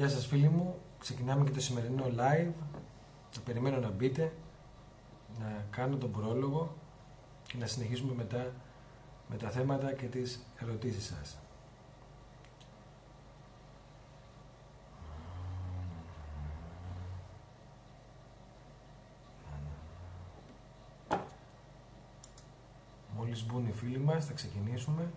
Γεια σας φίλοι μου, ξεκινάμε και το σημερινό live. Θα περιμένω να μπείτε, να κάνω τον πρόλογο και να συνεχίσουμε μετά με τα θέματα και τις ερωτήσεις σας. Μόλις μπουν οι φίλοι μας θα ξεκινήσουμε.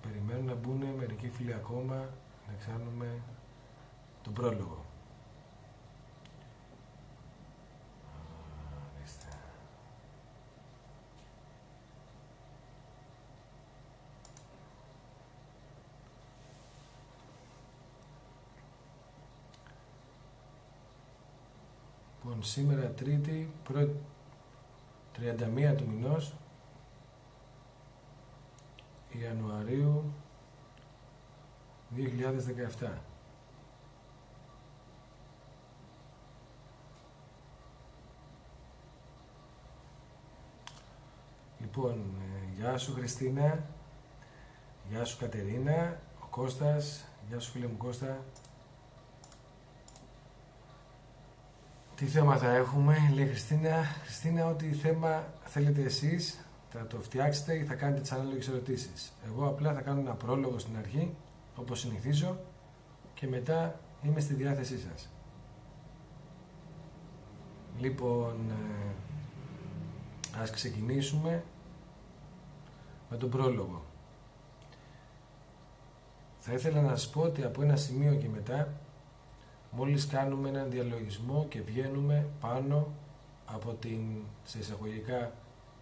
Θα περιμένουν να μπουν μερικοί φίλοι ακόμα να κάνουμε τον πρόλογο. Ορίστε. Λοιπόν, σήμερα Τρίτη, 31 του μηνός Ιανουαρίου 2017. Λοιπόν, ε, γεια σου Χριστίνα, γεια σου Κατερίνα, ο Κώστας, γεια σου φίλε μου Κώστα. Τι θέμα θα έχουμε, λέει Χριστίνα. Χριστίνα, ό,τι θέμα θέλετε εσείς, θα το φτιάξετε ή θα κάνετε τις ανάλογες ερωτήσεις. Εγώ απλά θα κάνω ένα πρόλογο στην αρχή όπως συνηθίζω και μετά είμαι στη διάθεσή σας. Λοιπόν, ε, ας ξεκινήσουμε με τον πρόλογο. Θα ήθελα να σας πω ότι από ένα σημείο και μετά μόλις κάνουμε έναν διαλογισμό και βγαίνουμε πάνω από την σε εισαγωγικά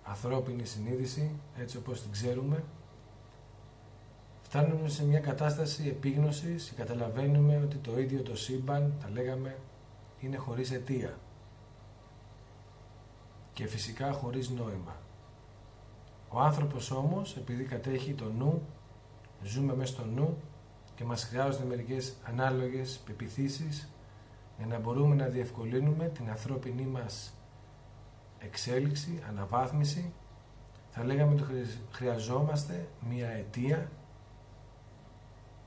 ανθρώπινη συνείδηση έτσι όπως την ξέρουμε φτάνουμε σε μια κατάσταση επίγνωσης και καταλαβαίνουμε ότι το ίδιο το σύμπαν, τα λέγαμε, είναι χωρίς αιτία και φυσικά χωρίς νόημα. Ο άνθρωπος όμως, επειδή κατέχει το νου, ζούμε μέσα στο νου και μας χρειάζονται μερικές ανάλογες πεπιθήσεις για να μπορούμε να διευκολύνουμε την ανθρώπινη μας εξέλιξη, αναβάθμιση, θα λέγαμε ότι χρειαζόμαστε μια αιτία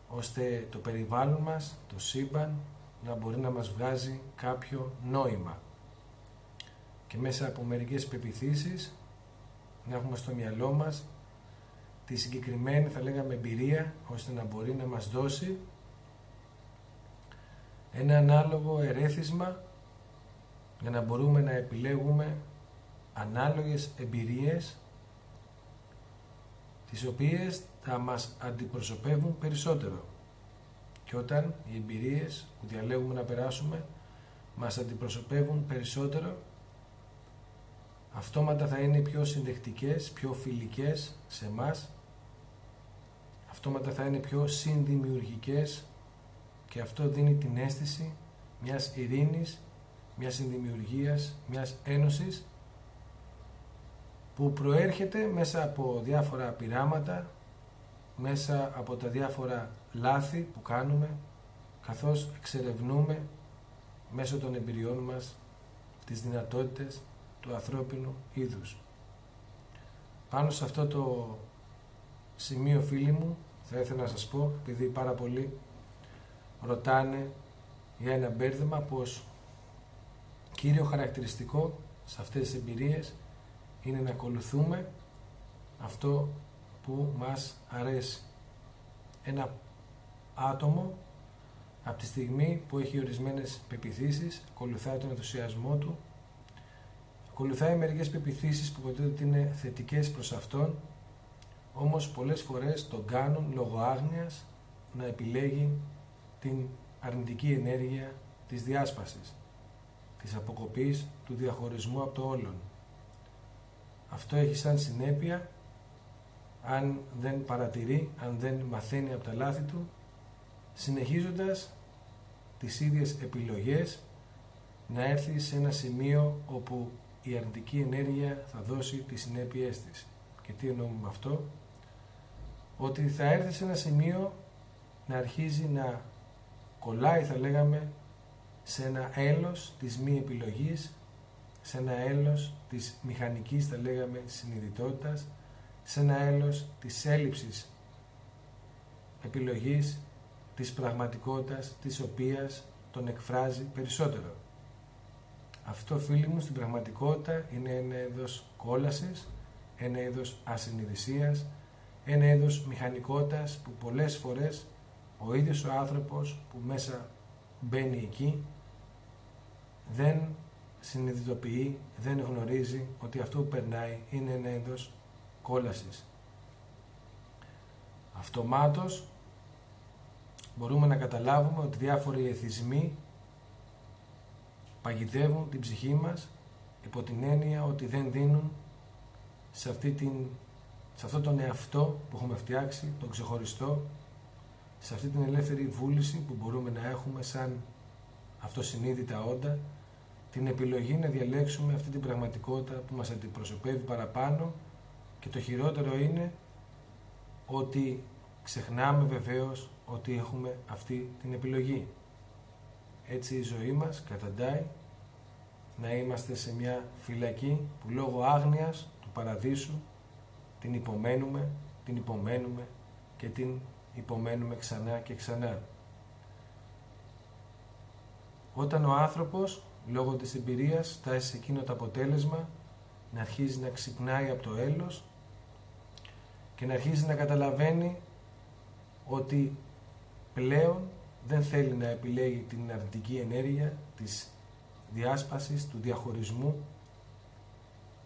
ώστε το περιβάλλον μας, το σύμπαν, να μπορεί να μας βγάζει κάποιο νόημα. Και μέσα από μερικές πεπιθήσεις να έχουμε στο μυαλό μας τη συγκεκριμένη θα λέγαμε εμπειρία ώστε να μπορεί να μας δώσει ένα ανάλογο ερέθισμα για να μπορούμε να επιλέγουμε ανάλογες εμπειρίες τις οποίες θα μας αντιπροσωπεύουν περισσότερο. Και όταν οι εμπειρίες που διαλέγουμε να περάσουμε μας αντιπροσωπεύουν περισσότερο, αυτόματα θα είναι πιο συνδεκτικές, πιο φιλικές σε μας, αυτόματα θα είναι πιο συνδημιουργικές και αυτό δίνει την αίσθηση μιας ειρήνης, μιας συνδημιουργίας, μιας ένωσης που προέρχεται μέσα από διάφορα πειράματα, μέσα από τα διάφορα λάθη που κάνουμε, καθώς εξερευνούμε μέσω των εμπειριών μας τις δυνατότητες του ανθρώπινου είδους. Πάνω σε αυτό το σημείο φίλοι μου θα ήθελα να σας πω, επειδή πάρα πολλοί ρωτάνε για ένα μπέρδεμα πως κύριο χαρακτηριστικό σε αυτές τις εμπειρίες είναι να ακολουθούμε αυτό που μας αρέσει. Ένα άτομο από τη στιγμή που έχει ορισμένες πεπιθήσεις, ακολουθάει τον ενθουσιασμό του, ακολουθάει μερικές πεπιθήσεις που ποτέ ότι είναι θετικές προς αυτόν, όμως πολλές φορές τον κάνουν λόγω άγνοιας να επιλέγει την αρνητική ενέργεια της διάσπασης, της αποκοπής, του διαχωρισμού από το όλον. Αυτό έχει σαν συνέπεια, αν δεν παρατηρεί, αν δεν μαθαίνει από τα λάθη του, συνεχίζοντας τις ίδιες επιλογές να έρθει σε ένα σημείο όπου η αρνητική ενέργεια θα δώσει τις συνέπειές της. Και τι εννοούμε με αυτό, ότι θα έρθει σε ένα σημείο να αρχίζει να κολλάει θα λέγαμε σε ένα έλος της μη επιλογής, σε ένα έλος της μηχανικής θα λέγαμε συνειδητότητας, σε ένα έλος της έλλειψης επιλογής της πραγματικότητας της οποίας τον εκφράζει περισσότερο. Αυτό φίλοι μου στην πραγματικότητα είναι ένα είδος κόλασης, ένα είδος ασυνειδησίας, ένα είδος μηχανικότητας που πολλές φορές ο ίδιος ο άνθρωπος που μέσα μπαίνει εκεί δεν συνειδητοποιεί, δεν γνωρίζει ότι αυτό που περνάει είναι ένα είδος κόλασης. Αυτομάτως μπορούμε να καταλάβουμε ότι διάφοροι εθισμοί παγιδεύουν την ψυχή μας υπό την έννοια ότι δεν δίνουν σε, αυτή την, σε αυτό τον εαυτό που έχουμε φτιάξει, τον ξεχωριστό, σε αυτή την ελεύθερη βούληση που μπορούμε να έχουμε σαν αυτοσυνείδητα όντα, την επιλογή να διαλέξουμε αυτή την πραγματικότητα που μας αντιπροσωπεύει παραπάνω και το χειρότερο είναι ότι ξεχνάμε βεβαίως ότι έχουμε αυτή την επιλογή. Έτσι η ζωή μας καταντάει να είμαστε σε μια φυλακή που λόγω άγνοιας του παραδείσου την υπομένουμε, την υπομένουμε και την υπομένουμε ξανά και ξανά. Όταν ο άνθρωπος λόγω της εμπειρίας φτάσει σε εκείνο το αποτέλεσμα να αρχίζει να ξυπνάει από το έλος και να αρχίζει να καταλαβαίνει ότι πλέον δεν θέλει να επιλέγει την αρνητική ενέργεια της διάσπασης, του διαχωρισμού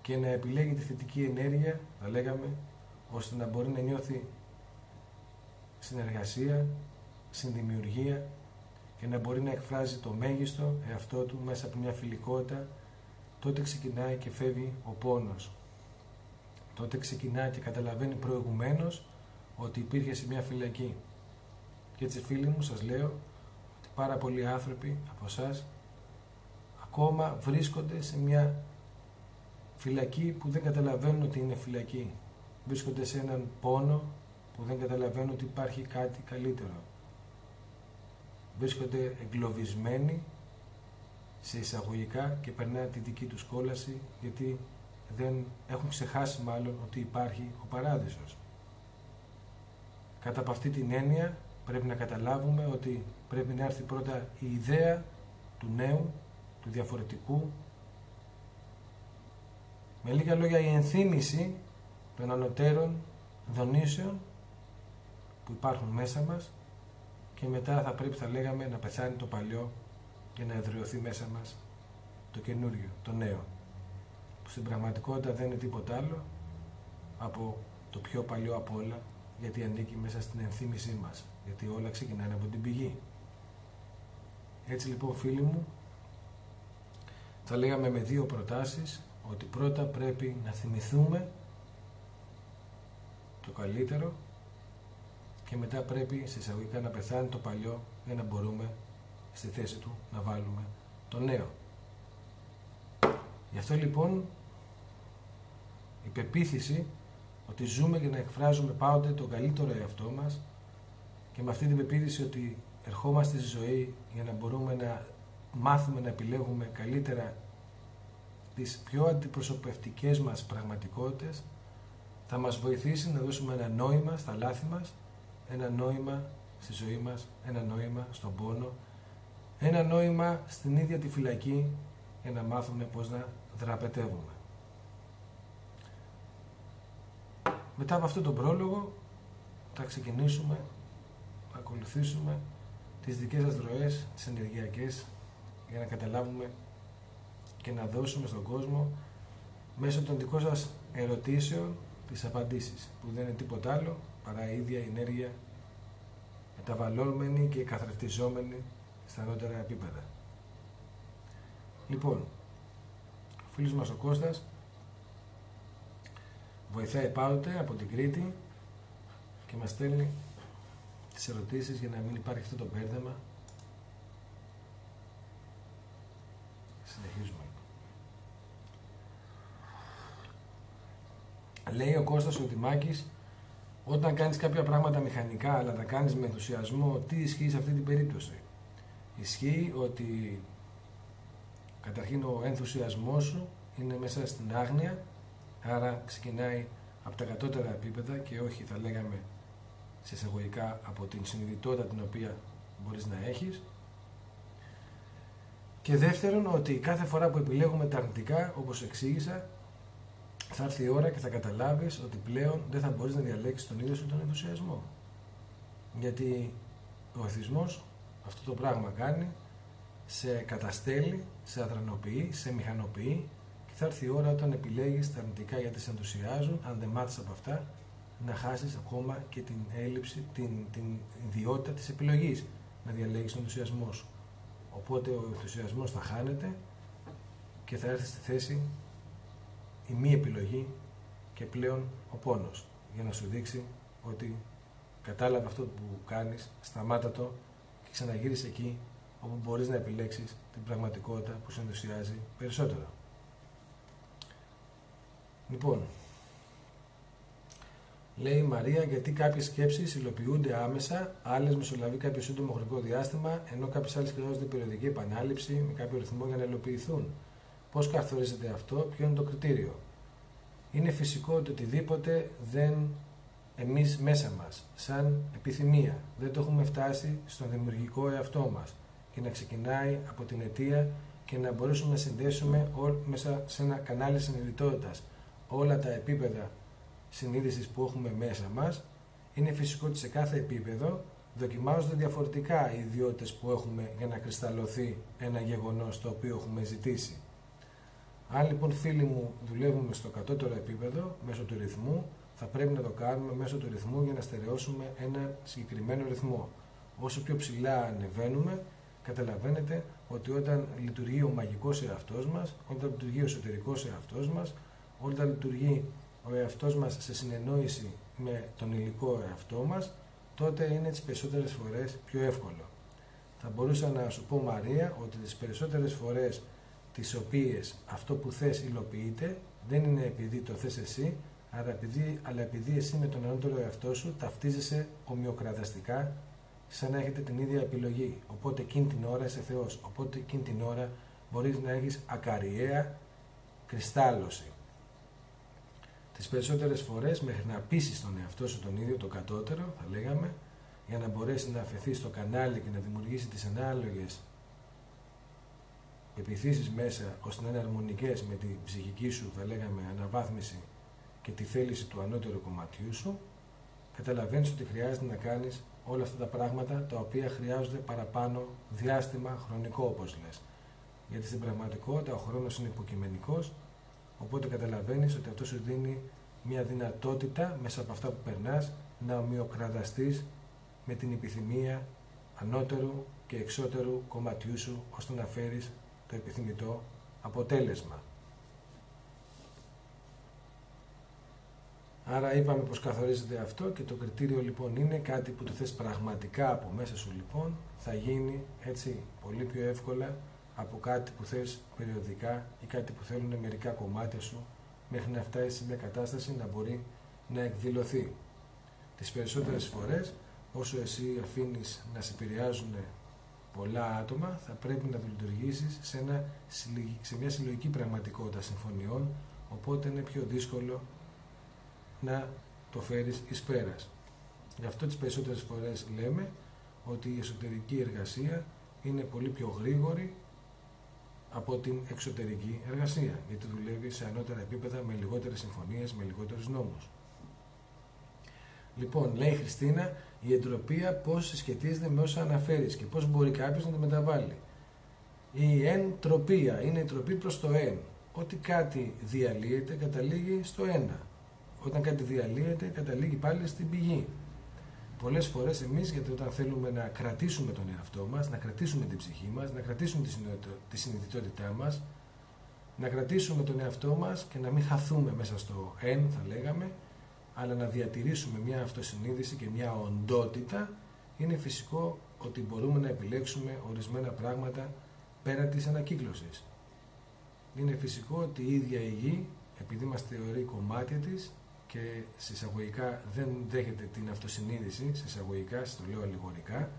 και να επιλέγει τη θετική ενέργεια, θα λέγαμε, ώστε να μπορεί να νιώθει συνεργασία, συνδημιουργία και να μπορεί να εκφράζει το μέγιστο εαυτό του μέσα από μια φιλικότητα, τότε ξεκινάει και φεύγει ο πόνος. Τότε ξεκινάει και καταλαβαίνει προηγουμένως ότι υπήρχε σε μια φυλακή. Και έτσι φίλοι μου σας λέω ότι πάρα πολλοί άνθρωποι από εσάς ακόμα βρίσκονται σε μια φυλακή που δεν καταλαβαίνουν ότι είναι φυλακή. Βρίσκονται σε έναν πόνο που δεν καταλαβαίνουν ότι υπάρχει κάτι καλύτερο. Βρίσκονται εγκλωβισμένοι σε εισαγωγικά και περνάνε τη δική τους κόλαση γιατί δεν έχουν ξεχάσει μάλλον ότι υπάρχει ο παράδεισος. Κατά από αυτή την έννοια πρέπει να καταλάβουμε ότι πρέπει να έρθει πρώτα η ιδέα του νέου, του διαφορετικού, με λίγα λόγια η ενθύμηση των ανωτέρων δονήσεων που υπάρχουν μέσα μας και μετά θα πρέπει θα λέγαμε να πεθάνει το παλιό και να εδραιωθεί μέσα μας το καινούριο, το νέο που στην πραγματικότητα δεν είναι τίποτα άλλο από το πιο παλιό από όλα γιατί ανήκει μέσα στην ενθύμησή μας γιατί όλα ξεκινάνε από την πηγή έτσι λοιπόν φίλοι μου θα λέγαμε με δύο προτάσεις ότι πρώτα πρέπει να θυμηθούμε το καλύτερο και μετά πρέπει σε εισαγωγικά να πεθάνει το παλιό για να μπορούμε στη θέση του να βάλουμε το νέο. Γι' αυτό λοιπόν η πεποίθηση ότι ζούμε για να εκφράζουμε πάντοτε τον καλύτερο εαυτό μας και με αυτή την πεποίθηση ότι ερχόμαστε στη ζωή για να μπορούμε να μάθουμε να επιλέγουμε καλύτερα τις πιο αντιπροσωπευτικές μας πραγματικότητες θα μας βοηθήσει να δώσουμε ένα νόημα στα λάθη μας, ένα νόημα στη ζωή μας, ένα νόημα στον πόνο, ένα νόημα στην ίδια τη φυλακή για να μάθουμε πώς να δραπετεύουμε. Μετά από αυτό τον πρόλογο θα ξεκινήσουμε να ακολουθήσουμε τις δικές σας δροές, τις ενεργειακές, για να καταλάβουμε και να δώσουμε στον κόσμο μέσω των δικών σας ερωτήσεων τις απαντήσεις που δεν είναι τίποτα άλλο παρά η ίδια ενέργεια μεταβαλλόμενη και καθρεφτιζόμενη στα ανώτερα επίπεδα. Λοιπόν, ο φίλος μας ο Κώστας βοηθάει πάντοτε από την Κρήτη και μας στέλνει τις ερωτήσεις για να μην υπάρχει αυτό το μπέρδεμα. Συνεχίζουμε. Λέει ο Κώστας ο Τιμάκης, όταν κάνεις κάποια πράγματα μηχανικά αλλά τα κάνεις με ενθουσιασμό, τι ισχύει σε αυτή την περίπτωση; Ισχύει ότι καταρχήν ο ενθουσιασμός σου είναι μέσα στην άγνοια, άρα ξεκινάει από τα κατώτερα επίπεδα και όχι θα λέγαμε σε εισαγωγικά από την συνειδητότητα την οποία μπορείς να έχεις. Και δεύτερον, ότι κάθε φορά που επιλέγουμε τα αρνητικά, όπως εξήγησα, θα έρθει η ώρα και θα καταλάβεις ότι πλέον δεν θα μπορείς να διαλέξεις τον ίδιο σου τον ενθουσιασμό. Γιατί ο εθισμός αυτό το πράγμα κάνει, σε καταστέλει, σε αδρανοποιεί, σε μηχανοποιεί και θα έρθει η ώρα όταν επιλέγεις τα αρνητικά γιατί σε ενθουσιάζουν, αν δεν μάθεις από αυτά, να χάσεις ακόμα και την έλλειψη, την, την ιδιότητα της επιλογής να διαλέγεις τον ενθουσιασμό σου. Οπότε ο ενθουσιασμός θα χάνεται και θα έρθει στη θέση η μη επιλογή και πλέον ο πόνος για να σου δείξει ότι κατάλαβε αυτό που κάνεις, σταμάτα το και ξαναγύρισε εκεί όπου μπορείς να επιλέξεις την πραγματικότητα που σε ενθουσιάζει περισσότερο. Λοιπόν, λέει η Μαρία γιατί κάποιες σκέψεις υλοποιούνται άμεσα, άλλες μεσολαβεί κάποιο σύντομο χρονικό διάστημα, ενώ κάποιες άλλες χρειάζονται περιοδική επανάληψη με κάποιο ρυθμό για να υλοποιηθούν. Πώς καθορίζεται αυτό, ποιο είναι το κριτήριο; Είναι φυσικό ότι οτιδήποτε δεν εμείς μέσα μας, σαν επιθυμία, δεν το έχουμε φτάσει στον δημιουργικό εαυτό μας και να ξεκινάει από την αιτία και να μπορέσουμε να συνδέσουμε μέσα σε ένα κανάλι συνειδητότητας όλα τα επίπεδα συνείδησης που έχουμε μέσα μας, είναι φυσικό ότι σε κάθε επίπεδο δοκιμάζονται διαφορετικά οι ιδιότητες που έχουμε για να κρυσταλλωθεί ένα γεγονός το οποίο έχουμε ζητήσει. Αν λοιπόν φίλοι μου δουλεύουμε στο κατώτερο επίπεδο μέσω του ρυθμού, θα πρέπει να το κάνουμε μέσω του ρυθμού για να στερεώσουμε ένα συγκεκριμένο ρυθμό. Όσο πιο ψηλά ανεβαίνουμε, καταλαβαίνετε ότι όταν λειτουργεί ο μαγικός εαυτός μας, όταν λειτουργεί ο εσωτερικός εαυτός μας, όταν λειτουργεί ο εαυτός μας σε συνεννόηση με τον υλικό εαυτό μας, τότε είναι τις περισσότερες φορές πιο εύκολο. Θα μπορούσα να σου πω Μαρία ότι τις περισσότερες φορές τις οποίες αυτό που θες υλοποιείται δεν είναι επειδή το θες εσύ, αλλά επειδή, αλλά επειδή εσύ με τον ανώτερο εαυτό σου ταυτίζεσαι ομοιοκραταστικά σαν να έχετε την ίδια επιλογή. Οπότε εκείνη την ώρα είσαι Θεός. Οπότε εκείνη την ώρα μπορείς να έχεις ακαριέα κρυστάλλωση. Τις περισσότερες φορές μέχρι να πείσεις τον εαυτό σου τον ίδιο, το κατώτερο θα λέγαμε, για να μπορέσει να αφαιθεί στο κανάλι και να δημιουργήσει τις ανάλογες επιθύσεις μέσα ώστε να είναι αρμονικές με την ψυχική σου, θα λέγαμε, αναβάθμιση και τη θέληση του ανώτερου κομματιού σου, καταλαβαίνεις ότι χρειάζεται να κάνεις όλα αυτά τα πράγματα τα οποία χρειάζονται παραπάνω διάστημα χρονικό όπως λες. Γιατί στην πραγματικότητα ο χρόνος είναι υποκειμενικός, οπότε καταλαβαίνεις ότι αυτό σου δίνει μια δυνατότητα μέσα από αυτά που περνάς να ομοιοκραδαστείς με την επιθυμία ανώτερου και εξώτερου κομματιού σου ώστε να φέρεις το επιθυμητό αποτέλεσμα. Άρα είπαμε πως καθορίζεται αυτό και το κριτήριο λοιπόν είναι κάτι που το θες πραγματικά από μέσα σου λοιπόν θα γίνει έτσι πολύ πιο εύκολα από κάτι που θες περιοδικά ή κάτι που θέλουν μερικά κομμάτια σου μέχρι να φτάσει σε μια κατάσταση να μπορεί να εκδηλωθεί. Τις περισσότερες φορές όσο εσύ αφήνεις να σε επηρεάζουν πολλά άτομα θα πρέπει να λειτουργήσεις σε, σε μια συλλογική πραγματικότητα συμφωνιών οπότε είναι πιο δύσκολο να το φέρεις εις πέρας. Γι' αυτό τις περισσότερες φορές λέμε ότι η εσωτερική εργασία είναι πολύ πιο γρήγορη από την εξωτερική εργασία, γιατί δουλεύει σε ανώτερα επίπεδα με λιγότερες συμφωνίες, με λιγότερους νόμους. Λοιπόν, λέει η Χριστίνα, η εντροπία πώς συσχετίζεται με όσα αναφέρεις και πώς μπορεί κάποιος να τη μεταβάλει. Η εντροπία είναι η τροπή προς το εν. Ότι κάτι διαλύεται καταλήγει στο ένα. Όταν κάτι διαλύεται καταλήγει πάλι στην πηγή. Πολλές φορές εμείς, γιατί όταν θέλουμε να κρατήσουμε τον εαυτό μας, να κρατήσουμε την ψυχή μας, να κρατήσουμε τη συνειδητότητά μας, να κρατήσουμε τον εαυτό μας και να μην χαθούμε μέσα στο εν, θα λέγαμε, αλλά να διατηρήσουμε μια αυτοσυνείδηση και μια οντότητα, είναι φυσικό ότι μπορούμε να επιλέξουμε ορισμένα πράγματα πέρα της ανακύκλωσης. Είναι φυσικό ότι η ίδια η γη, επειδή μας θεωρεί κομμάτια της και συσσαγωγικά δεν δέχεται την αυτοσυνείδηση, συσσαγωγικά, το λέω αλληγορικά,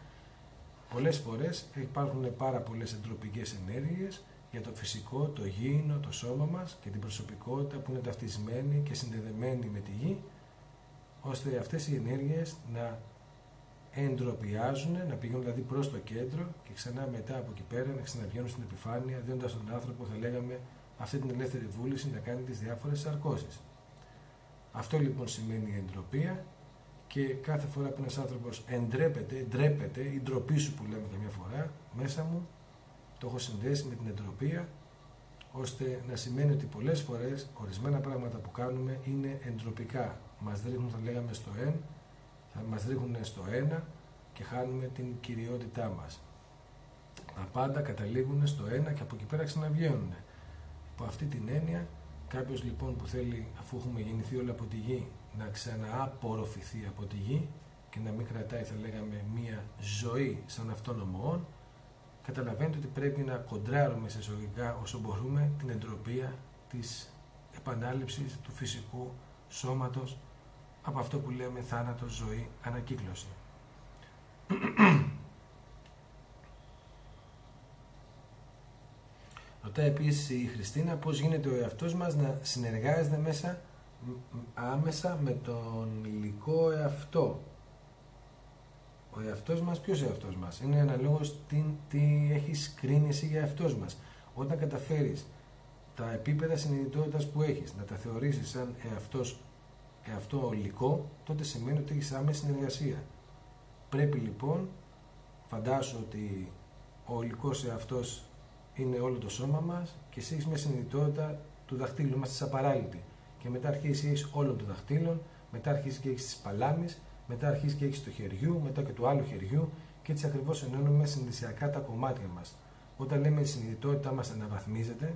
πολλές φορές υπάρχουν πάρα πολλές εντροπικές ενέργειες για το φυσικό, το γήινο, το σώμα μας και την προσωπικότητα που είναι ταυτισμένη και συνδεδεμένη με τη γη, ώστε αυτές οι ενέργειες να εντροπιάζουν, να πηγαίνουν δηλαδή προς το κέντρο και ξανά μετά από εκεί πέρα να ξαναβγαίνουν στην επιφάνεια, δίνοντας τον άνθρωπο, θα λέγαμε, αυτή την ελεύθερη βούληση να κάνει τις διάφορες σαρκώσεις. Αυτό λοιπόν σημαίνει η εντροπία και κάθε φορά που ένας άνθρωπος εντρέπεται, εντρέπεται, η ντροπή σου που λέμε καμιά φορά, μέσα μου το έχω συνδέσει με την εντροπία ώστε να σημαίνει ότι πολλές φορές ορισμένα πράγματα που κάνουμε είναι εντροπικά. Μας ρίχνουν, θα λέγαμε, στο εν, θα μας ρίχνουν στο ένα και χάνουμε την κυριότητά μας. Τα πάντα καταλήγουν στο ένα και από εκεί πέρα ξαναβγαίνουν. Από αυτή την έννοια, κάποιος λοιπόν που θέλει, αφού έχουμε γεννηθεί όλα από τη γη, να ξανααπορροφηθεί από τη γη και να μην κρατάει, θα λέγαμε, μία ζωή σαν αυτόνομο καταλαβαίνετε ότι πρέπει να κοντράρουμε σε εισαγωγικά όσο μπορούμε την εντροπία της επανάληψης του φυσικού σώματος από αυτό που λέμε θάνατος, ζωή, ανακύκλωση. Ρωτάει επίσης η Χριστίνα πώς γίνεται ο εαυτός μας να συνεργάζεται μέσα άμεσα με τον υλικό εαυτό ο εαυτός μας, ποιος εαυτός μας; Είναι αναλόγως τι, τι έχεις κρίνει εσύ για εαυτός μας. Όταν καταφέρεις τα επίπεδα συνειδητότητας που έχεις να τα θεωρήσεις σαν εαυτός, εαυτό ολικό, τότε σημαίνει ότι έχεις άμεση συνεργασία. Πρέπει λοιπόν, φαντάσου ότι ο ολικός εαυτός είναι όλο το σώμα μας και εσύ έχεις μια συνειδητότητα του δαχτύλου, είμαστε απαράλληλοι. Και μετά αρχίζεις έχεις όλων των δαχτύλων, μετά αρχίζεις και έχεις τις παλάμεις, μετά αρχίζεις και έχεις του χεριού, μετά και του άλλου χεριού και έτσι ακριβώς ενώνουμε συνδυσιακά τα κομμάτια μας. Όταν λέμε η συνειδητότητά μας αναβαθμίζεται,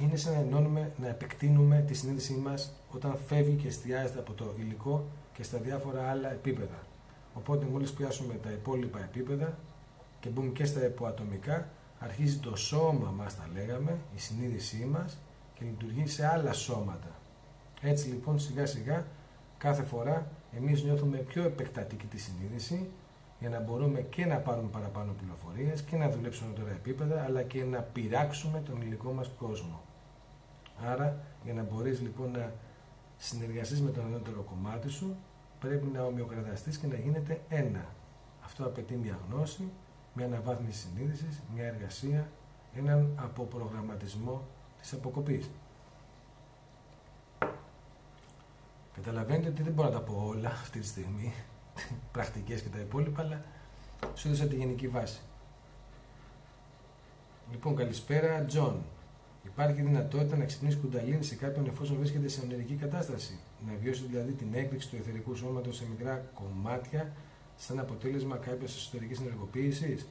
είναι σαν να ενώνουμε, να επεκτείνουμε τη συνείδησή μας όταν φεύγει και εστιάζεται από το υλικό και στα διάφορα άλλα επίπεδα. Οπότε μόλις πιάσουμε τα υπόλοιπα επίπεδα και μπούμε και στα υποατομικά, αρχίζει το σώμα μας τα λέγαμε, η συνείδησή μας και λειτουργεί σε άλλα σώματα. Έτσι λοιπόν σιγά σιγά κάθε φορά εμείς νιώθουμε πιο επεκτατική τη συνείδηση για να μπορούμε και να πάρουμε παραπάνω πληροφορίες και να δουλέψουμε τώρα επίπεδα αλλά και να πειράξουμε τον υλικό μας κόσμο. Άρα για να μπορείς λοιπόν να συνεργαστείς με το ανώτερο κομμάτι σου πρέπει να ομοιοκραταστείς και να γίνεται ένα. Αυτό απαιτεί μια γνώση, μια αναβάθμιση συνείδησης, μια εργασία, έναν αποπρογραμματισμό της αποκοπής. Καταλαβαίνετε ότι δεν μπορώ να τα πω όλα αυτή τη στιγμή, πρακτικές και τα υπόλοιπα, αλλά σου έδωσα τη γενική βάση. Λοιπόν, καλησπέρα, Τζον. Υπάρχει δυνατότητα να ξυπνήσει κουνταλίνη σε κάποιον εφόσον βρίσκεται σε ονειρική κατάσταση. Να βιώσει δηλαδή την έκρηξη του εθερικού σώματος σε μικρά κομμάτια σαν αποτέλεσμα κάποιας εσωτερικής ενεργοποίησης.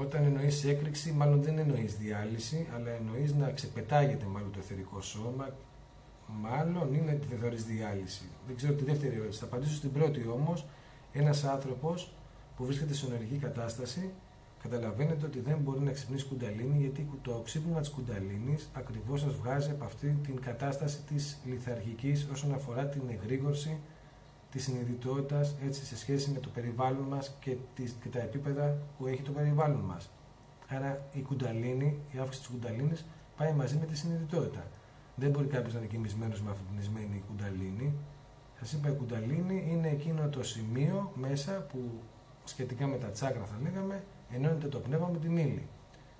Όταν εννοείς έκρηξη, μάλλον δεν εννοείς διάλυση, αλλά εννοείς να ξεπετάγεται μάλλον το εθερικό σώμα Μάλλον είναι τη θεωρεί διάλυση. Δεν ξέρω τη δεύτερη ερώτηση. Θα απαντήσω στην πρώτη όμως. Ένας άνθρωπος που βρίσκεται σε ονεργική κατάσταση καταλαβαίνετε ότι δεν μπορεί να ξυπνήσει κουνταλίνη γιατί το ξύπνημα της κουνταλίνης ακριβώς σας βγάζει από αυτή την κατάσταση της λιθαργική όσον αφορά την εγρήγορση της συνειδητότητας έτσι σε σχέση με το περιβάλλον μας και, και τα επίπεδα που έχει το περιβάλλον μας. Άρα η κουνταλίνη, η αύξηση της κουνταλίνης πάει μαζί με τη συνειδητότητα. Δεν μπορεί κάποιος να είναι κοιμισμένος με αφυπνισμένη κουνταλίνη. Σας είπα, η κουνταλίνη είναι εκείνο το σημείο μέσα που σχετικά με τα τσάκρα θα λέγαμε, ενώνεται το πνεύμα με την ύλη.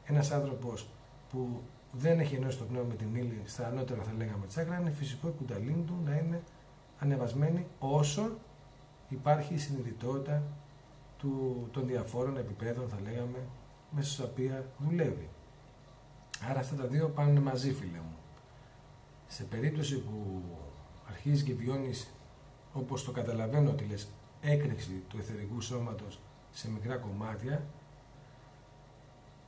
Ένας άνθρωπος που δεν έχει ενώσει το πνεύμα με την ύλη, στα ανώτερα θα λέγαμε τσάκρα, είναι φυσικό η κουνταλίνη του να είναι ανεβασμένη όσο υπάρχει η συνειδητότητα του, των διαφόρων επιπέδων, θα λέγαμε, μέσα στα οποία δουλεύει. Άρα αυτά τα δύο πάνε μαζί, φίλε μου σε περίπτωση που αρχίζεις και βιώνεις όπως το καταλαβαίνω ότι λες έκρηξη του εθερικού σώματος σε μικρά κομμάτια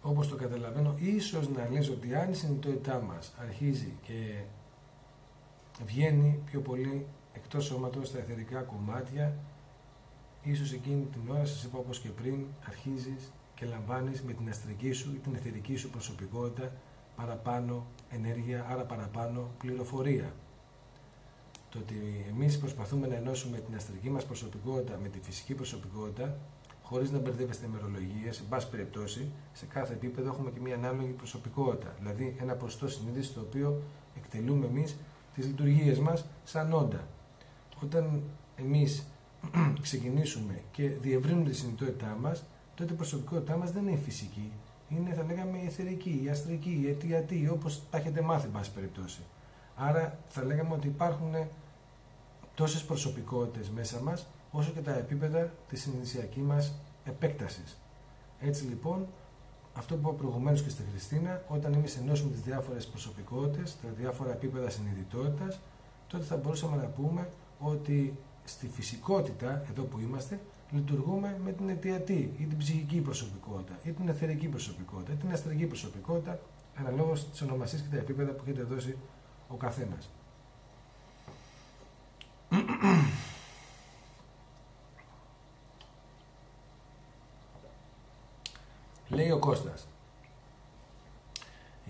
όπως το καταλαβαίνω ίσως να λες ότι αν η συνειδητότητά μας αρχίζει και βγαίνει πιο πολύ εκτός σώματος στα εθερικά κομμάτια ίσως εκείνη την ώρα σας είπα όπως και πριν αρχίζεις και λαμβάνεις με την αστρική σου ή την εθερική σου προσωπικότητα παραπάνω ενέργεια, άρα παραπάνω πληροφορία. Το ότι εμείς προσπαθούμε να ενώσουμε την αστρική μας προσωπικότητα με τη φυσική προσωπικότητα, χωρίς να μπερδεύεστε ημερολογίε, σε πάση περιπτώσει, σε κάθε επίπεδο έχουμε και μια ανάλογη προσωπικότητα. Δηλαδή ένα ποσοστό συνείδησης το οποίο εκτελούμε εμείς τις λειτουργίες μας σαν όντα. Όταν εμείς ξεκινήσουμε και διευρύνουμε τη συνειδητότητά μας, τότε η προσωπικότητά μας δεν είναι φυσική. Είναι, θα λέγαμε, η εθερική, η αστρική, η αιτιατή, όπως τα έχετε μάθει, εν περιπτώσει. Άρα θα λέγαμε ότι υπάρχουν τόσες προσωπικότητες μέσα μας, όσο και τα επίπεδα της συνειδησιακή μας επέκτασης. Έτσι λοιπόν, αυτό που είπα προηγουμένως και στη Χριστίνα, όταν εμείς ενώσουμε τις διάφορες προσωπικότητες, τα διάφορα επίπεδα συνειδητότητας, τότε θα μπορούσαμε να πούμε ότι στη φυσικότητα, εδώ που είμαστε, λειτουργούμε με την αιτιατή ή την ψυχική προσωπικότητα ή την εθερική προσωπικότητα ή την αστρική προσωπικότητα, αναλόγως της ονομασίε και τα επίπεδα που έχετε δώσει ο καθένας. Λέει ο Κώστας.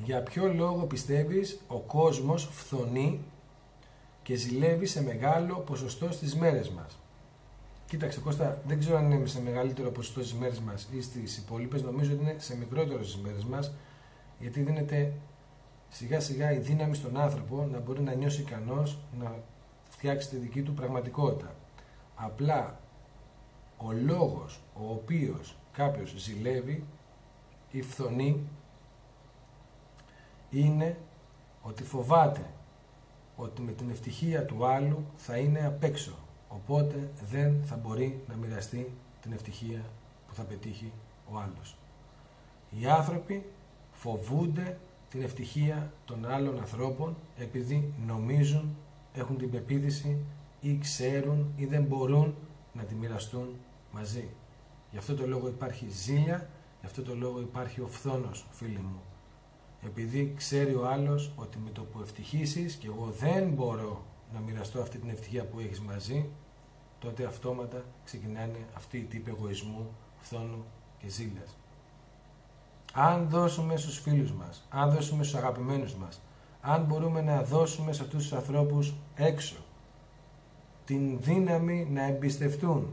Για ποιο λόγο πιστεύεις ο κόσμος φθονεί και ζηλεύει σε μεγάλο ποσοστό στις μέρες μας. Κοίταξε Κώστα, δεν ξέρω αν είναι σε μεγαλύτερο ποσοστό στις μέρες μας ή στις υπόλοιπες. νομίζω ότι είναι σε μικρότερο στις μέρες μας, γιατί δίνεται σιγά σιγά η δύναμη στον άνθρωπο να μπορεί να νιώσει ικανός να φτιάξει τη δική του πραγματικότητα. Απλά ο λόγος ο οποίος κάποιος ζηλεύει ή φθονεί είναι ότι φοβάται ότι με την ευτυχία του άλλου θα είναι απ' έξω. Οπότε δεν θα μπορεί να μοιραστεί την ευτυχία που θα πετύχει ο άλλος. Οι άνθρωποι φοβούνται την ευτυχία των άλλων ανθρώπων επειδή νομίζουν, έχουν την πεποίθηση ή ξέρουν ή δεν μπορούν να τη μοιραστούν μαζί. Γι' αυτό το λόγο υπάρχει ζήλια, γι' αυτό το λόγο υπάρχει ο φθόνος, φίλοι μου επειδή ξέρει ο άλλος ότι με το που ευτυχήσεις και εγώ δεν μπορώ να μοιραστώ αυτή την ευτυχία που έχεις μαζί, τότε αυτόματα ξεκινάνε αυτή η τύπη εγωισμού, φθόνου και ζήλιας. Αν δώσουμε στους φίλους μας, αν δώσουμε στους αγαπημένους μας, αν μπορούμε να δώσουμε σε αυτούς τους ανθρώπους έξω την δύναμη να εμπιστευτούν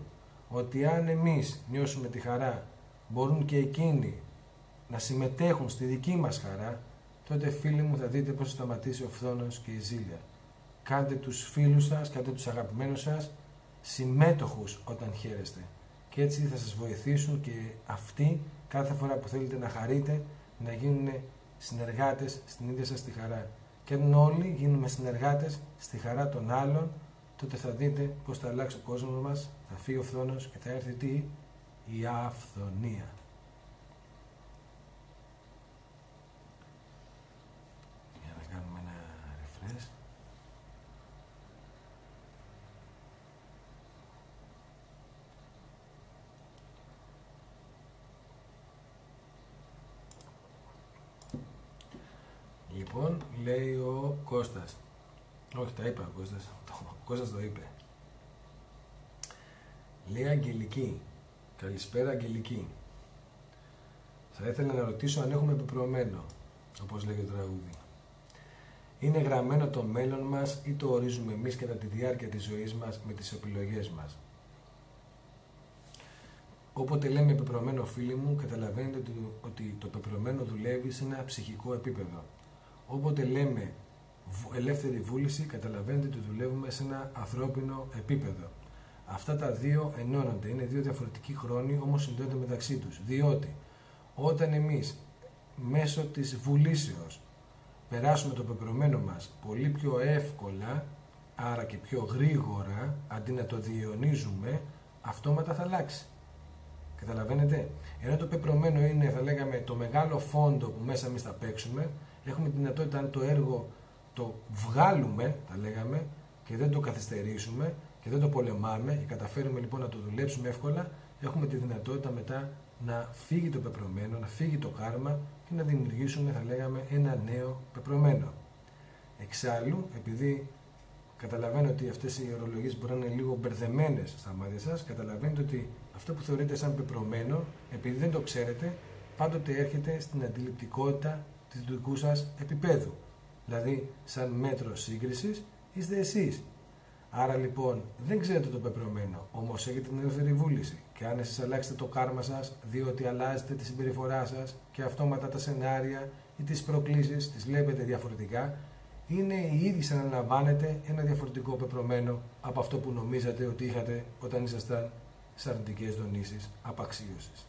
ότι αν εμείς νιώσουμε τη χαρά μπορούν και εκείνοι να συμμετέχουν στη δική μας χαρά, τότε φίλοι μου θα δείτε πώς θα σταματήσει ο φθόνος και η ζήλια. Κάντε τους φίλους σας, κάντε τους αγαπημένους σας συμμέτοχους όταν χαίρεστε. Και έτσι θα σας βοηθήσουν και αυτοί κάθε φορά που θέλετε να χαρείτε να γίνουν συνεργάτες στην ίδια σας τη χαρά. Και αν όλοι γίνουμε συνεργάτες στη χαρά των άλλων, τότε θα δείτε πώς θα αλλάξει ο κόσμος μας, θα φύγει ο φθόνος και θα έρθει τι; Η αυθονία. Λοιπόν, λέει ο Κώστας. Όχι, τα είπα ο Κώστας. Ο Κώστας το είπε. Λέει Αγγελική. Καλησπέρα Αγγελική. Θα ήθελα να ρωτήσω αν έχουμε επιπροωμένο, όπως λέει το τραγούδι. Είναι γραμμένο το μέλλον μας ή το ορίζουμε εμείς κατά τη διάρκεια της ζωής μας με τις επιλογές μας. Όποτε λέμε πεπρωμένο φίλοι μου, καταλαβαίνετε ότι το πεπρωμένο δουλεύει σε ένα ψυχικό επίπεδο. Όποτε λέμε ελεύθερη βούληση, καταλαβαίνετε ότι δουλεύουμε σε ένα ανθρώπινο επίπεδο. Αυτά τα δύο ενώνονται. Είναι δύο διαφορετικοί χρόνοι, όμως συνδέονται μεταξύ τους. Διότι όταν εμείς μέσω της βουλήσεως περάσουμε το πεπρωμένο μας πολύ πιο εύκολα, άρα και πιο γρήγορα, αντί να το διαιωνίζουμε, αυτόματα θα αλλάξει. Καταλαβαίνετε; Ενώ το πεπρωμένο είναι, θα λέγαμε, το μεγάλο φόντο που μέσα εμείς θα παίξουμε, έχουμε τη δυνατότητα αν το έργο το βγάλουμε, θα λέγαμε, και δεν το καθυστερήσουμε και δεν το πολεμάμε και καταφέρουμε λοιπόν να το δουλέψουμε εύκολα, έχουμε τη δυνατότητα μετά να φύγει το πεπρωμένο, να φύγει το κάρμα και να δημιουργήσουμε, θα λέγαμε, ένα νέο πεπρωμένο. Εξάλλου, επειδή καταλαβαίνω ότι αυτές οι ορολογίες μπορεί να είναι λίγο μπερδεμένες στα μάτια σας, καταλαβαίνετε ότι αυτό που θεωρείτε σαν πεπρωμένο, επειδή δεν το ξέρετε, πάντοτε έρχεται στην αντιληπτικότητα του δικού σας επίπεδου. Δηλαδή, σαν μέτρο σύγκρισης είστε εσείς. Άρα λοιπόν δεν ξέρετε το πεπρωμένο, όμως έχετε την ελεύθερη βούληση. Και αν εσείς αλλάξετε το κάρμα σας, διότι αλλάζετε τη συμπεριφορά σας και αυτόματα τα σενάρια ή τις προκλήσεις τις βλέπετε διαφορετικά, είναι οι ίδιοι σαν να αναλαμβάνετε ένα διαφορετικό πεπρωμένο από αυτό που νομίζατε ότι είχατε όταν ήσασταν σε αρνητικές δονήσεις απαξίωσης.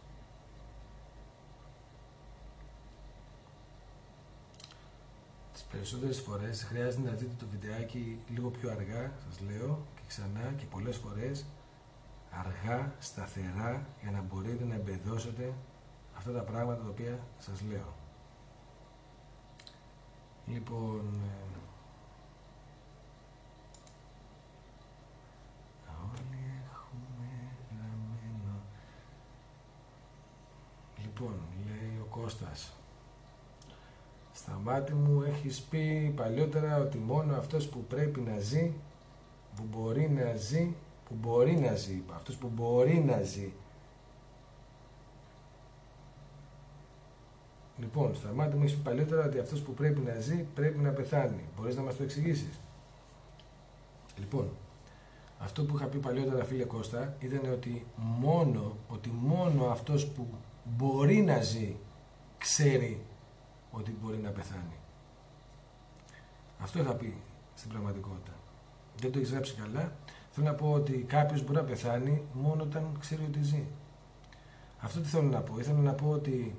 Τις περισσότερες φορές χρειάζεται να δείτε το βιντεάκι λίγο πιο αργά, σας λέω, και ξανά και πολλές φορές αργά, σταθερά, για να μπορείτε να εμπεδώσετε αυτά τα πράγματα τα οποία σας λέω. Λοιπόν, ε, όλοι έχουμε γραμμένο. Λοιπόν, λέει ο Κώστας, στα μάτια μου έχεις πει παλιότερα ότι μόνο αυτός που πρέπει να ζει, που μπορεί να ζει, που μπορεί να ζει, αυτός που μπορεί να ζει. Λοιπόν, στα μάτια μου έχεις πει παλιότερα ότι αυτός που πρέπει να ζει, πρέπει να πεθάνει. Μπορείς να μας το εξηγήσεις; Λοιπόν, αυτό που είχα πει παλιότερα φίλε Κώστα ήταν ότι μόνο, ότι μόνο αυτός που μπορεί να ζει ξέρει ότι μπορεί να πεθάνει. Αυτό είχα πει στην πραγματικότητα. Δεν το έχεις γράψει καλά. Θέλω να πω ότι κάποιος μπορεί να πεθάνει μόνο όταν ξέρει ότι ζει. Αυτό τι θέλω να πω. Ήθελα να πω ότι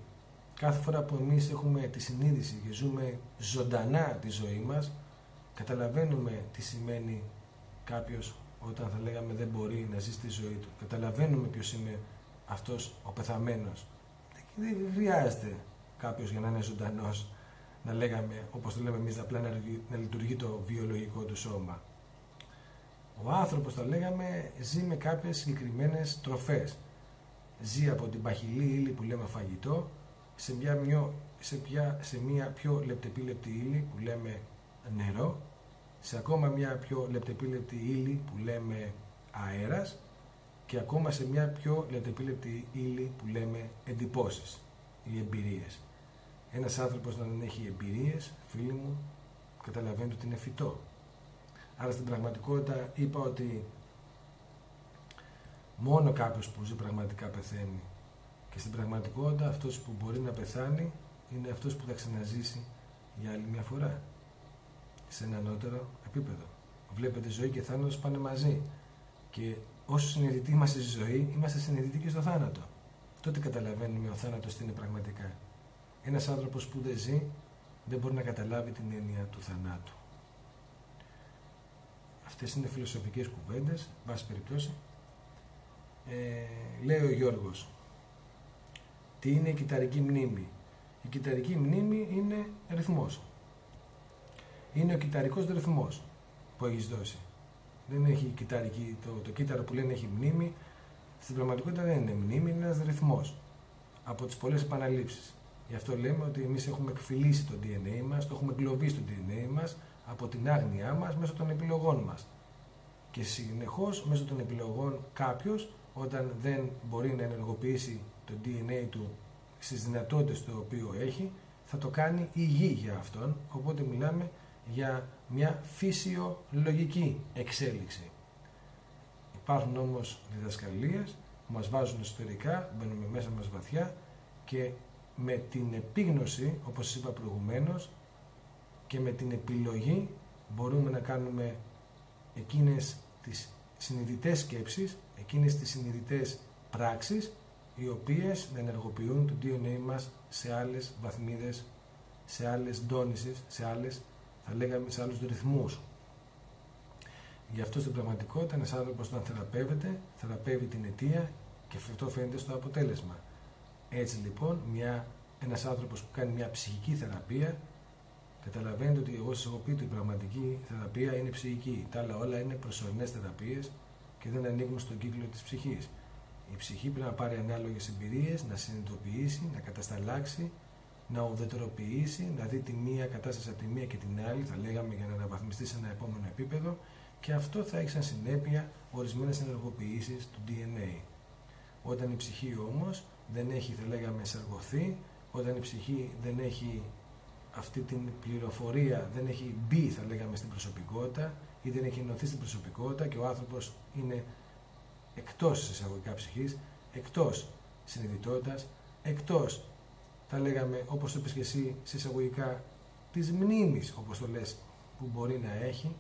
κάθε φορά που εμείς έχουμε τη συνείδηση και ζούμε ζωντανά τη ζωή μας, καταλαβαίνουμε τι σημαίνει κάποιος όταν θα λέγαμε δεν μπορεί να ζει τη ζωή του. Καταλαβαίνουμε ποιος είναι αυτός ο πεθαμένος. Δεν χρειάζεται κάποιος για να είναι ζωντανός να λέγαμε, όπως το λέμε εμείς, απλά να λειτουργεί το βιολογικό του σώμα. Ο άνθρωπος, θα λέγαμε, ζει με κάποιες συγκεκριμένες τροφές. Ζει από την παχυλή ύλη που λέμε φαγητό σε μια, σε, πια, σε μια πιο λεπτεπίλεπτη ύλη που λέμε νερό, σε ακόμα μια πιο λεπτεπίλεπτη ύλη που λέμε αέρας και ακόμα σε μια πιο λεπτεπίλεπτη ύλη που λέμε εντυπώσεις ή εμπειρίες. Ένας άνθρωπος να δεν έχει εμπειρίες, φίλοι μου, καταλαβαίνετε ότι είναι φυτό. Άρα στην πραγματικότητα είπα ότι μόνο κάποιος που ζει πραγματικά πεθαίνει. Και στην πραγματικότητα αυτός που μπορεί να πεθάνει είναι αυτός που θα ξαναζήσει για άλλη μια φορά. Σε ένα ανώτερο επίπεδο. Βλέπετε ζωή και θάνατος πάνε μαζί. Και όσο συνειδητοί είμαστε στη ζωή, είμαστε συνειδητοί και στο θάνατο. Τότε καταλαβαίνουμε ο θάνατος τι είναι πραγματικά. Ένας άνθρωπος που δεν ζει δεν μπορεί να καταλάβει την έννοια του θανάτου. Αυτές είναι φιλοσοφικές κουβέντες, βάση περιπτώσει. Ε, λέει ο Γιώργος, τι είναι η κυταρική μνήμη; Η κυταρική μνήμη είναι ρυθμός. Είναι ο κυταρικός ρυθμός που έχεις δώσει. Δεν έχει κυταρική, το, το κύτταρο που λένε έχει μνήμη, στην πραγματικότητα δεν είναι μνήμη, είναι ένας ρυθμός από τις πολλές επαναλήψεις. Γι' αυτό λέμε ότι εμείς έχουμε εκφυλίσει το DNA μας, το έχουμε εγκλωβεί στο DNA μας από την άγνοιά μας μέσω των επιλογών μας. Και συνεχώς μέσω των επιλογών κάποιος όταν δεν μπορεί να ενεργοποιήσει το DNA του στις δυνατότητες το οποίο έχει θα το κάνει υγιή για αυτόν οπότε μιλάμε για μια φυσιολογική εξέλιξη. Υπάρχουν όμως διδασκαλίες που μας βάζουν εσωτερικά, μπαίνουμε μέσα μας βαθιά και με την επίγνωση, όπως σας είπα προηγουμένως, και με την επιλογή μπορούμε να κάνουμε εκείνες τις συνειδητές σκέψεις, εκείνες τις συνειδητές πράξεις, οι οποίες να ενεργοποιούν το DNA μας σε άλλες βαθμίδες, σε άλλες ντόνισες, σε άλλες, θα λέγαμε, σε άλλους ρυθμούς. Γι' αυτό στην πραγματικότητα ένας άνθρωπος όταν θεραπεύεται, θεραπεύει την αιτία και αυτό φαίνεται στο αποτέλεσμα. Έτσι λοιπόν, μια, ένας άνθρωπος που κάνει μια ψυχική θεραπεία, καταλαβαίνετε ότι εγώ σας έχω πει ότι η πραγματική θεραπεία είναι ψυχική. Τα άλλα όλα είναι προσωρινές θεραπείες και δεν ανήκουν στον κύκλο της ψυχής. Η ψυχή πρέπει να πάρει ανάλογες εμπειρίες, να συνειδητοποιήσει, να κατασταλάξει, να ουδετεροποιήσει, να δει τη μία κατάσταση από τη μία και την άλλη, θα λέγαμε για να αναβαθμιστεί σε ένα επόμενο επίπεδο και αυτό θα έχει σαν συνέπεια ορισμένες ενεργοποιήσεις του DNA. Όταν η ψυχή όμως δεν έχει, θα λέγαμε, σαργωθεί, όταν η ψυχή δεν έχει αυτή την πληροφορία δεν έχει μπει, θα λέγαμε, στην προσωπικότητα ή δεν έχει ενωθεί στην προσωπικότητα και ο άνθρωπος είναι εκτός εισαγωγικά ψυχής, εκτός συνειδητότητας, εκτός, θα λέγαμε, όπως το είπες και εσύ, σε εισαγωγικά, της μνήμης, όπως το λες, που μπορεί να έχει,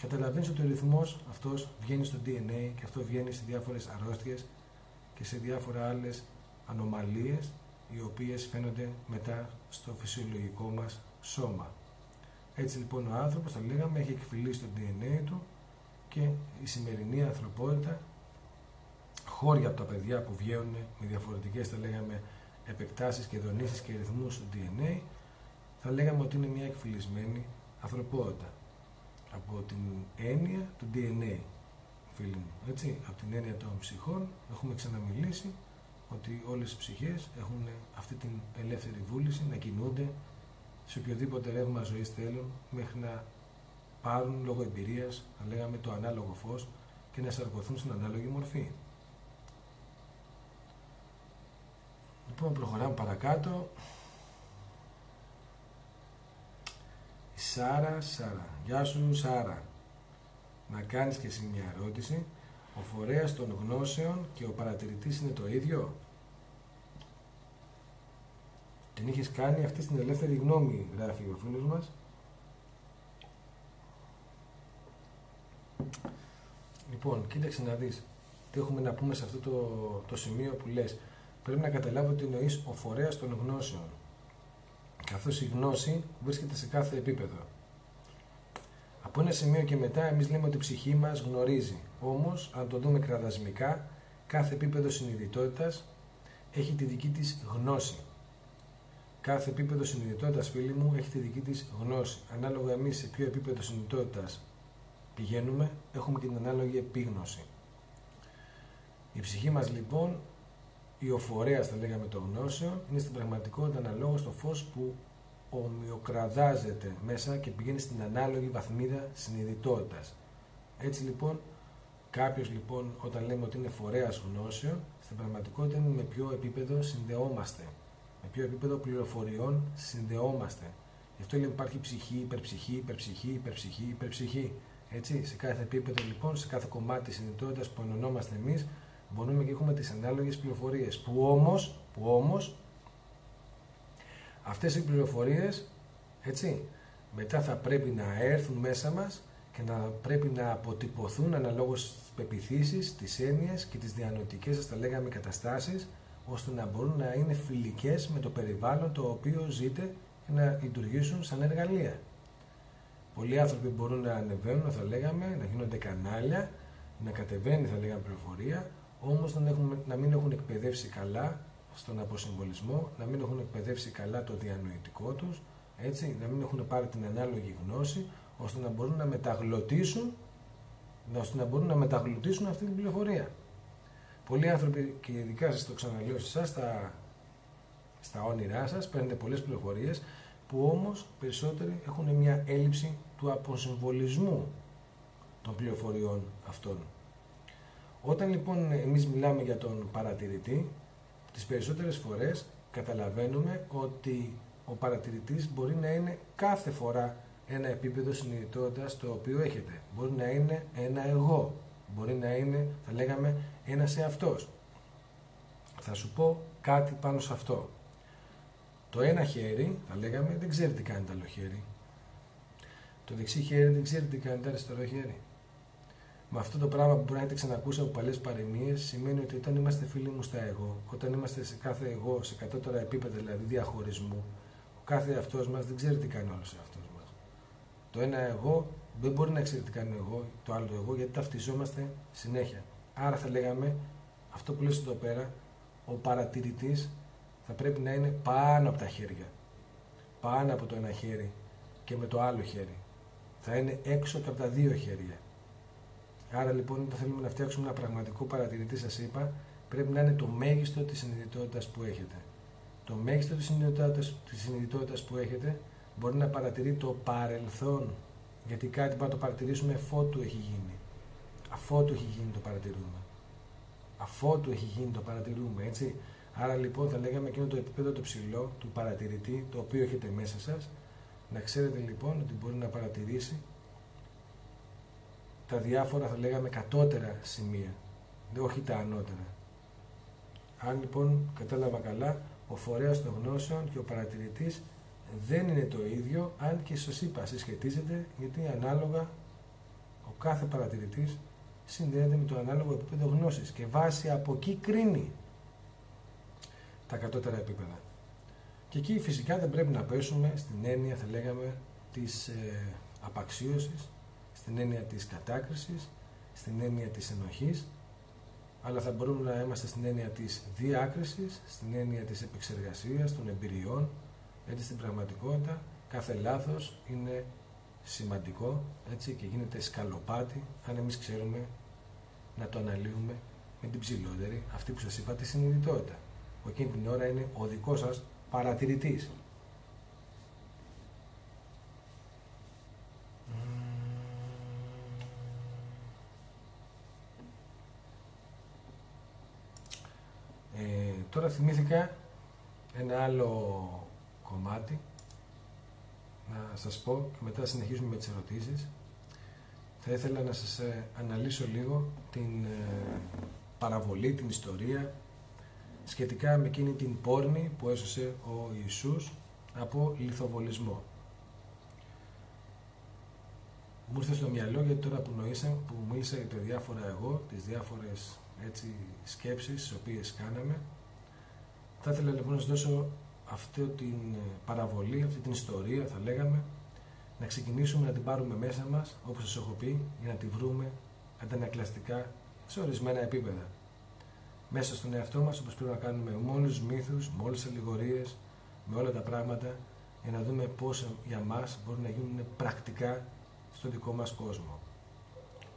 καταλαβαίνεις ότι ο ρυθμός αυτός βγαίνει στο DNA και αυτό βγαίνει σε διάφορες αρρώστιες και σε διάφορα άλλες ανομαλίες οι οποίες φαίνονται μετά στο φυσιολογικό μας σώμα. Έτσι λοιπόν ο άνθρωπος, θα λέγαμε, έχει εκφυλίσει το DNA του και η σημερινή ανθρωπότητα, χώρια από τα παιδιά που βγαίνουν με διαφορετικές, θα λέγαμε, επεκτάσεις και δονήσεις και ρυθμούς του DNA, θα λέγαμε ότι είναι μια εκφυλισμένη ανθρωπότητα. Από την έννοια του DNA, φίλοι μου, έτσι, από την έννοια των ψυχών, έχουμε ξαναμιλήσει ότι όλες οι ψυχές έχουν αυτή την ελεύθερη βούληση να κινούνται σε οποιοδήποτε ρεύμα ζωής θέλουν μέχρι να πάρουν λόγω εμπειρίας, θα λέγαμε, το ανάλογο φως και να σαρκωθούν στην ανάλογη μορφή. Λοιπόν, προχωράμε παρακάτω. Η Σάρα, Σάρα. Γεια σου, Σάρα. Να κάνεις και εσύ μια ερώτηση. Ο φορέας των γνώσεων και ο παρατηρητής είναι το ίδιο; Την είχες κάνει αυτή στην ελεύθερη γνώμη, γράφει ο φίλος μας. Λοιπόν, κοίταξε να δεις τι έχουμε να πούμε σε αυτό το, το σημείο που λες. Πρέπει να καταλάβω ότι εννοείς ο φορέας των γνώσεων. Καθώς η γνώση βρίσκεται σε κάθε επίπεδο. Από ένα σημείο και μετά εμείς λέμε ότι η ψυχή μας γνωρίζει. Όμως, αν το δούμε κραδασμικά, κάθε επίπεδο συνειδητότητας έχει τη δική της γνώση. Κάθε επίπεδο συνειδητότητας, φίλοι μου, έχει τη δική της γνώση. Ανάλογα εμείς σε ποιο επίπεδο συνειδητότητας πηγαίνουμε, έχουμε και την ανάλογη επίγνωση. Η ψυχή μας λοιπόν, η οφορέας θα λέγαμε το γνώσεων, είναι στην πραγματικότητα αναλόγως στο φως που ομοιοκραδάζεται μέσα και πηγαίνει στην ανάλογη βαθμίδα συνειδητότητας. Έτσι λοιπόν, κάποιος λοιπόν όταν λέμε ότι είναι φορέας γνώσεων, στην πραγματικότητα είναι με ποιο επίπεδο συνδεόμαστε, με ποιο επίπεδο πληροφοριών συνδεόμαστε. Γι' αυτό λέμε υπάρχει ψυχή, υπερψυχή, υπερψυχή, υπερψυχή, υπερψυχή. Έτσι, σε κάθε επίπεδο λοιπόν, σε κάθε κομμάτι της συνειδητότητας που ενωνόμαστε εμείς, μπορούμε και έχουμε τις ανάλογες πληροφορίες, που όμως, που όμως Αυτές οι πληροφορίες, έτσι, μετά θα πρέπει να έρθουν μέσα μας και να πρέπει να αποτυπωθούν αναλόγως στις πεπιθήσεις, τις έννοιες και τις διανοητικές, ας τα λέγαμε, καταστάσεις, ώστε να μπορούν να είναι φιλικές με το περιβάλλον το οποίο ζείτε και να λειτουργήσουν σαν εργαλεία. Πολλοί άνθρωποι μπορούν να ανεβαίνουν, θα λέγαμε, να γίνονται κανάλια, να κατεβαίνει, θα λέγαμε, πληροφορία, όμως να, να μην έχουν εκπαιδεύσει καλά στον αποσυμβολισμό, να μην έχουν εκπαιδεύσει καλά το διανοητικό τους, έτσι, να μην έχουν πάρει την ανάλογη γνώση, ώστε να μπορούν να μεταγλωτήσουν, ώστε να μπορούν να μεταγλωτήσουν αυτή την πληροφορία. Πολλοί άνθρωποι, και ειδικά σας το ξαναλέω σε εσάς, στα, στα όνειρά σας, παίρνετε πολλές πληροφορίες, που όμως περισσότεροι έχουν μια έλλειψη του αποσυμβολισμού των πληροφοριών αυτών. Όταν λοιπόν εμείς μιλάμε για τον παρατηρητή, τις περισσότερες φορές καταλαβαίνουμε ότι ο παρατηρητής μπορεί να είναι κάθε φορά ένα επίπεδο συνειδητότητας το οποίο έχετε. Μπορεί να είναι ένα εγώ. Μπορεί να είναι, θα λέγαμε, ένας εαυτός. Θα σου πω κάτι πάνω σε αυτό. Το ένα χέρι, θα λέγαμε, δεν ξέρει τι κάνει το άλλο χέρι. Το δεξί χέρι δεν ξέρει τι κάνει το αριστερό χέρι με αυτό το πράγμα που μπορεί να έχετε ξανακούσει από παλιές παροιμίες, σημαίνει ότι όταν είμαστε φίλοι μου στα εγώ, όταν είμαστε σε κάθε εγώ, σε κατώτερα επίπεδα δηλαδή διαχωρισμού, ο κάθε εαυτό μας δεν ξέρει τι κάνει όλος ο εαυτός μας. Το ένα εγώ δεν μπορεί να ξέρει τι κάνει εγώ, το άλλο εγώ, γιατί ταυτιζόμαστε συνέχεια. Άρα θα λέγαμε, αυτό που λες εδώ πέρα, ο παρατηρητής θα πρέπει να είναι πάνω από τα χέρια. Πάνω από το ένα χέρι και με το άλλο χέρι. Θα είναι έξω και από τα δύο χέρια. Άρα λοιπόν, όταν θέλουμε να φτιάξουμε ένα πραγματικό παρατηρητή, σας είπα, πρέπει να είναι το μέγιστο της συνειδητότητας που έχετε. Το μέγιστο της συνειδητότητας που έχετε μπορεί να παρατηρεί το παρελθόν. Γιατί κάτι πρέπει να το παρατηρήσουμε εφότου έχει γίνει. Αφότου έχει γίνει το παρατηρούμε. Αφότου έχει γίνει το παρατηρούμε, έτσι. Άρα λοιπόν θα λέγαμε εκείνο το επίπεδο το ψηλό του παρατηρητή το οποίο έχετε μέσα σας να ξέρετε λοιπόν ότι μπορεί να παρατηρήσει τα διάφορα θα λέγαμε κατώτερα σημεία, όχι τα ανώτερα. Αν λοιπόν κατάλαβα καλά, ο φορέας των γνώσεων και ο παρατηρητής δεν είναι το ίδιο, αν και σας είπα συσχετίζεται, γιατί ανάλογα ο κάθε παρατηρητής συνδέεται με το ανάλογο επίπεδο γνώσης και βάσει από εκεί κρίνει τα κατώτερα επίπεδα. Και εκεί φυσικά δεν πρέπει να πέσουμε στην έννοια, θα λέγαμε, της ε, απαξίωσης, στην έννοια της κατάκρισης, στην έννοια της ενοχής, αλλά θα μπορούμε να είμαστε στην έννοια της διάκρισης, στην έννοια της επεξεργασίας, των εμπειριών, γιατί στην πραγματικότητα κάθε λάθος είναι σημαντικό έτσι, και γίνεται σκαλοπάτι αν εμείς ξέρουμε να το αναλύουμε με την ψηλότερη, αυτή που σας είπα, τη συνειδητότητα. Που εκείνη την ώρα είναι ο δικός σας παρατηρητής. Ε, τώρα θυμήθηκα ένα άλλο κομμάτι να σας πω και μετά συνεχίζουμε με τις ερωτήσεις. Θα ήθελα να σας ε, αναλύσω λίγο την ε, παραβολή, την ιστορία σχετικά με εκείνη την πόρνη που έσωσε ο Ιησούς από λιθοβολισμό. Μου ήρθε στο μυαλό γιατί τώρα που νοήσα, που μίλησα για τα διάφορα εγώ, τις διάφορες έτσι, σκέψεις τις οποίες κάναμε, θα ήθελα λοιπόν να σας δώσω αυτή την παραβολή, αυτή την ιστορία θα λέγαμε, να ξεκινήσουμε να την πάρουμε μέσα μας, όπως σας έχω πει, για να τη βρούμε αντανακλαστικά σε ορισμένα επίπεδα μέσα στον εαυτό μας όπως πρέπει να κάνουμε με όλους τους μύθους, με όλες τις αλληγορίες, με όλα τα πράγματα για να δούμε πώς για μας μπορούν να γίνουν πρακτικά στο δικό μας κόσμο.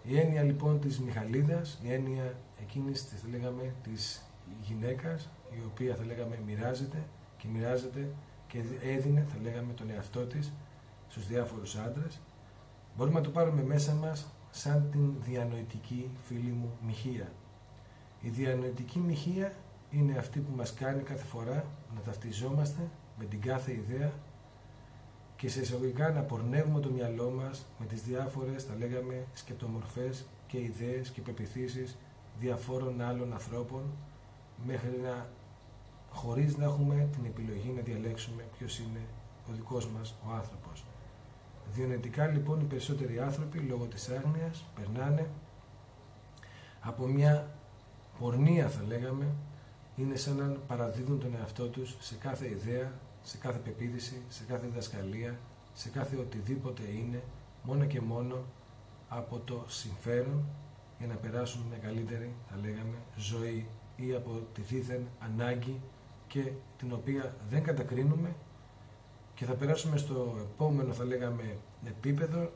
Η έννοια λοιπόν της Μιχαλίδας, η έννοια εκείνης της, θα λέγαμε, της γυναίκας η οποία θα λέγαμε μοιράζεται και μοιράζεται και έδινε θα λέγαμε τον εαυτό της στους διάφορους άντρες. Μπορούμε να το πάρουμε μέσα μας σαν την διανοητική φίλη μου μοιχεία. Η διανοητική μοιχεία είναι αυτή που μας κάνει κάθε φορά να ταυτιζόμαστε με την κάθε ιδέα και σε εισαγωγικά να πορνεύουμε το μυαλό μας με τις διάφορες, θα λέγαμε, σκεπτομορφές και ιδέες και πεπιθήσεις διαφόρων άλλων ανθρώπων μέχρι να, χωρίς να έχουμε την επιλογή να διαλέξουμε ποιος είναι ο δικός μας ο άνθρωπος. Διανοητικά λοιπόν οι περισσότεροι άνθρωποι λόγω της άγνοιας περνάνε από μια πορνεία θα λέγαμε, είναι σαν να παραδίδουν τον εαυτό τους σε κάθε ιδέα, σε κάθε πεποίθηση, σε κάθε διδασκαλία, σε κάθε οτιδήποτε είναι, μόνο και μόνο από το συμφέρον για να περάσουν μια καλύτερη, θα λέγαμε, ζωή ή από τη δίθεν ανάγκη και την οποία δεν κατακρίνουμε και θα περάσουμε στο επόμενο, θα λέγαμε, επίπεδο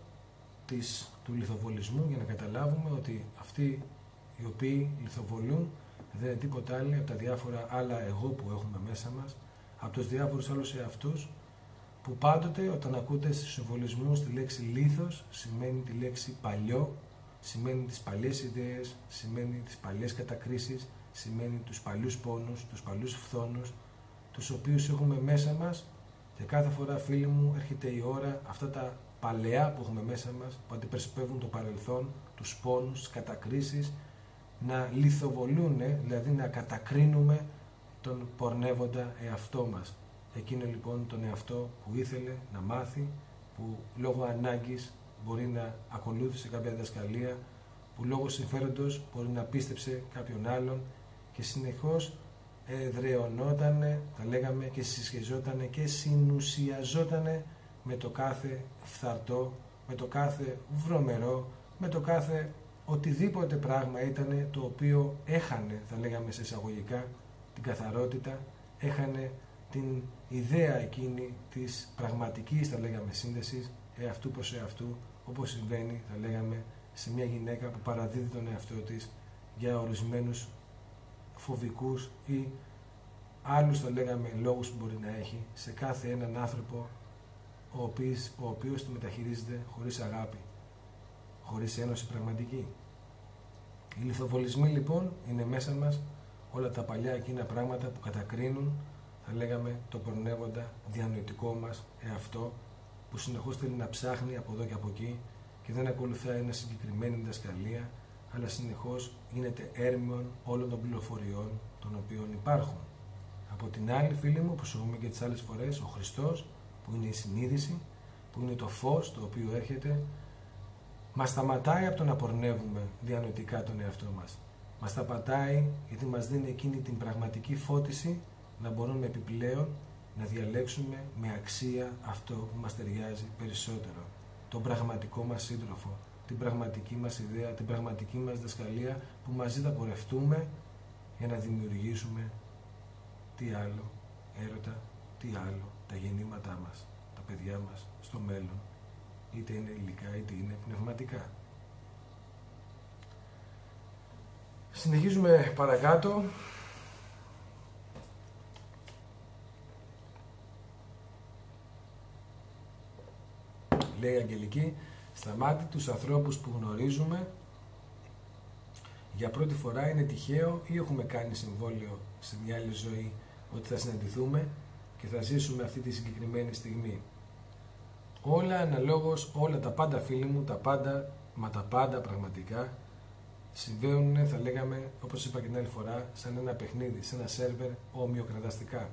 της, του λιθοβολισμού για να καταλάβουμε ότι αυτή οι οποίοι λιθοβολούν δεν είναι τίποτα άλλο από τα διάφορα άλλα εγώ που έχουμε μέσα μας, από τους διάφορους άλλους εαυτούς, που πάντοτε όταν ακούτε στους συμβολισμούς τη λέξη λίθος σημαίνει τη λέξη παλιό, σημαίνει τις παλιές ιδέες, σημαίνει τις παλιές κατακρίσεις, σημαίνει τους παλιούς πόνους, τους παλιούς φθόνους, τους οποίους έχουμε μέσα μας και κάθε φορά φίλοι μου έρχεται η ώρα αυτά τα παλαιά που έχουμε μέσα μας, που αντιπροσωπεύουν το παρελθόν, τους πόνους, τις κατακρίσεις, να λιθοβολούν, δηλαδή να κατακρίνουμε τον πορνεύοντα εαυτό μας. Εκείνο λοιπόν τον εαυτό που ήθελε να μάθει, που λόγω ανάγκης μπορεί να ακολούθησε κάποια διδασκαλία, που λόγω συμφέροντος μπορεί να πίστεψε κάποιον άλλον και συνεχώς εδρεωνόταν, θα λέγαμε, και συσχεζόταν και συνουσιαζόταν με το κάθε φθαρτό, με το κάθε βρωμερό, με το κάθε οτιδήποτε πράγμα ήταν το οποίο έχανε, θα λέγαμε σε εισαγωγικά, την καθαρότητα, έχανε την ιδέα εκείνη της πραγματικής, θα λέγαμε, σύνδεσης εαυτού προς εαυτού, όπως συμβαίνει, θα λέγαμε, σε μια γυναίκα που παραδίδει τον εαυτό της για ορισμένους φοβικούς ή άλλους, θα λέγαμε, λόγους που μπορεί να έχει σε κάθε έναν άνθρωπο ο οποίος, ο οποίος τη μεταχειρίζεται χωρίς αγάπη χωρίς ένωση πραγματική. Οι λιθοβολισμοί λοιπόν είναι μέσα μας όλα τα παλιά εκείνα πράγματα που κατακρίνουν, θα λέγαμε, το πορνεύοντα διανοητικό μας εαυτό, που συνεχώς θέλει να ψάχνει από εδώ και από εκεί και δεν ακολουθάει ένα συγκεκριμένη διδασκαλία, αλλά συνεχώς γίνεται έρμεων όλων των πληροφοριών των οποίων υπάρχουν. Από την άλλη, φίλοι μου, όπως έχουμε και τις άλλες φορές, ο Χριστός, που είναι η συνείδηση, που είναι το φως το οποίο έρχεται, μας σταματάει από το να πορνεύουμε διανοητικά τον εαυτό μας. Μας σταματάει γιατί μας δίνει εκείνη την πραγματική φώτιση να μπορούμε επιπλέον να διαλέξουμε με αξία αυτό που μας ταιριάζει περισσότερο. Τον πραγματικό μας σύντροφο, την πραγματική μας ιδέα, την πραγματική μας δασκαλία που μαζί θα πορευτούμε για να δημιουργήσουμε τι άλλο έρωτα, τι άλλο τα γεννήματά μας, τα παιδιά μας στο μέλλον, είτε είναι υλικά είτε είναι πνευματικά. Συνεχίζουμε παρακάτω. Λέει η Αγγελική, στα μάτια τους ανθρώπους που γνωρίζουμε για πρώτη φορά είναι τυχαίο ή έχουμε κάνει συμβόλαιο σε μια άλλη ζωή ότι θα συναντηθούμε και θα ζήσουμε αυτή τη συγκεκριμένη στιγμή. Όλα αναλόγως, όλα τα πάντα φίλοι μου, τα πάντα, μα τα πάντα πραγματικά συμβαίνουν, θα λέγαμε, όπως είπα και την άλλη φορά, σαν ένα παιχνίδι, σε ένα σερβερ ομοιοκραταστικά.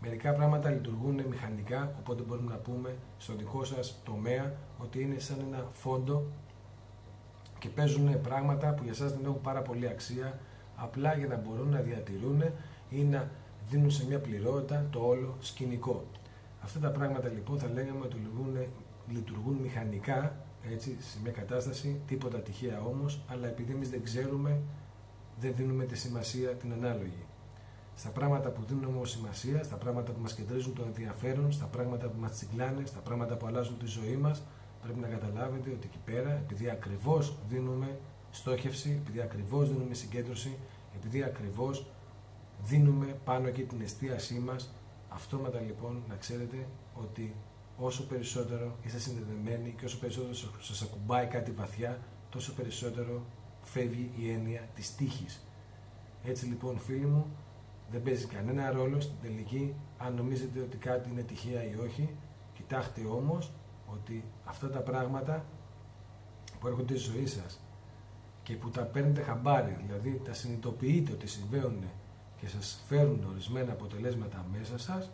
Μερικά πράγματα λειτουργούν μηχανικά, οπότε μπορούμε να πούμε στο δικό σας τομέα ότι είναι σαν ένα φόντο και παίζουν πράγματα που για σας δεν έχουν πάρα πολύ αξία, απλά για να μπορούν να διατηρούν ή να δίνουν σε μια πληρότητα το όλο σκηνικό. Αυτά τα πράγματα λοιπόν θα λέγαμε ότι λειτουργούν, λειτουργούν μηχανικά έτσι, σε μια κατάσταση, τίποτα τυχαία όμως, αλλά επειδή εμείς δεν ξέρουμε, δεν δίνουμε τη σημασία την ανάλογη. Στα πράγματα που δίνουμε όμως σημασία, στα πράγματα που μας κεντρίζουν το ενδιαφέρον, στα πράγματα που μας τσιγκλάνε, στα πράγματα που αλλάζουν τη ζωή μας, πρέπει να καταλάβετε ότι εκεί πέρα, επειδή ακριβώς δίνουμε στόχευση, επειδή ακριβώς δίνουμε συγκέντρωση, επειδή ακριβώς δίνουμε πάνω εκεί την εστίασή μας, αυτόματα λοιπόν να ξέρετε ότι όσο περισσότερο είστε συνδεδεμένοι και όσο περισσότερο σας ακουμπάει κάτι βαθιά, τόσο περισσότερο φεύγει η έννοια της τύχης. Έτσι λοιπόν φίλοι μου, δεν παίζει κανένα ρόλο στην τελική αν νομίζετε ότι κάτι είναι τυχαία ή όχι. Κοιτάξτε όμως ότι αυτά τα πράγματα που έρχονται στη ζωή σας και που τα παίρνετε χαμπάρι, δηλαδή τα συνειδητοποιείτε ότι συμβαίνουν και σας φέρουν ορισμένα αποτελέσματα μέσα σας,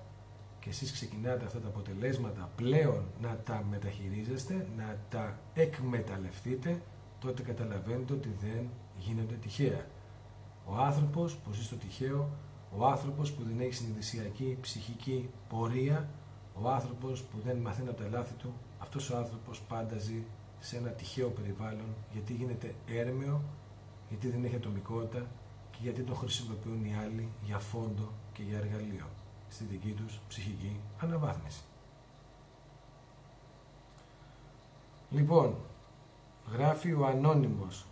και εσείς ξεκινάτε αυτά τα αποτελέσματα πλέον να τα μεταχειρίζεστε, να τα εκμεταλλευτείτε, τότε καταλαβαίνετε ότι δεν γίνονται τυχαία. Ο άνθρωπος που ζει στο τυχαίο, ο άνθρωπος που δεν έχει συνειδησιακή ψυχική πορεία, ο άνθρωπος που δεν μαθαίνει από τα λάθη του, αυτός ο άνθρωπος πάντα ζει σε ένα τυχαίο περιβάλλον γιατί γίνεται έρμεο, γιατί δεν έχει ατομικότητα και γιατί τον χρησιμοποιούν οι άλλοι για φόντο και για εργαλείο στη δική τους ψυχική αναβάθμιση. Λοιπόν, γράφει ο Ανώνυμος,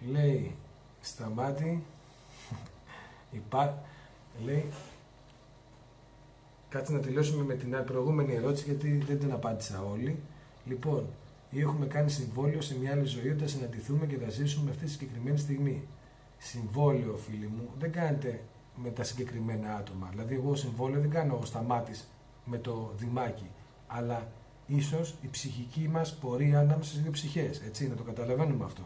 λέει σταμάτη, υπά, λέει, κάτσε να τελειώσουμε με την προηγούμενη ερώτηση γιατί δεν την απάντησα όλοι. Λοιπόν, ή έχουμε κάνει συμβόλαιο σε μια άλλη ζωή όταν συναντηθούμε και θα ζήσουμε αυτή τη συγκεκριμένη στιγμή. Συμβόλαιο, φίλοι μου, δεν κάνετε με τα συγκεκριμένα άτομα. Δηλαδή, εγώ συμβόλαιο δεν κάνω σταμάτης με το δημάκι, αλλά ίσως η ψυχική μας πορεία ανάμεσα σε δύο ψυχές. Έτσι, να το καταλαβαίνουμε αυτό.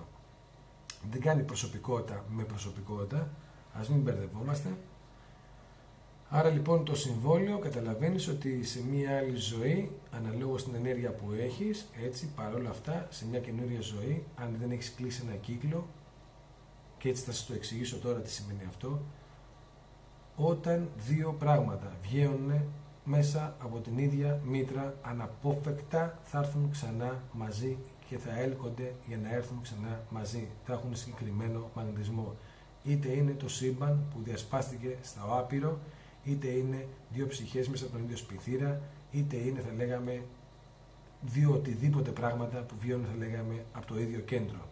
Δεν κάνει προσωπικότητα με προσωπικότητα. Α μην μπερδευόμαστε. Άρα λοιπόν το συμβόλαιο καταλαβαίνεις ότι σε μια άλλη ζωή, αναλόγως στην ενέργεια που έχεις, έτσι παρόλα αυτά, σε μια καινούργια ζωή, αν δεν έχεις κλείσει ένα κύκλο, και έτσι θα σας το εξηγήσω τώρα τι σημαίνει αυτό, όταν δύο πράγματα βγαίνουν μέσα από την ίδια μήτρα αναπόφευκτα θα έρθουν ξανά μαζί και θα έλκονται για να έρθουν ξανά μαζί. Θα έχουν συγκεκριμένο μαγνητισμό. Είτε είναι το σύμπαν που διασπάστηκε στα άπειρο, είτε είναι δύο ψυχές μέσα από τον ίδιο σπιθήρα, είτε είναι θα λέγαμε δύο οτιδήποτε πράγματα που βγαίνουν θα λέγαμε από το ίδιο κέντρο.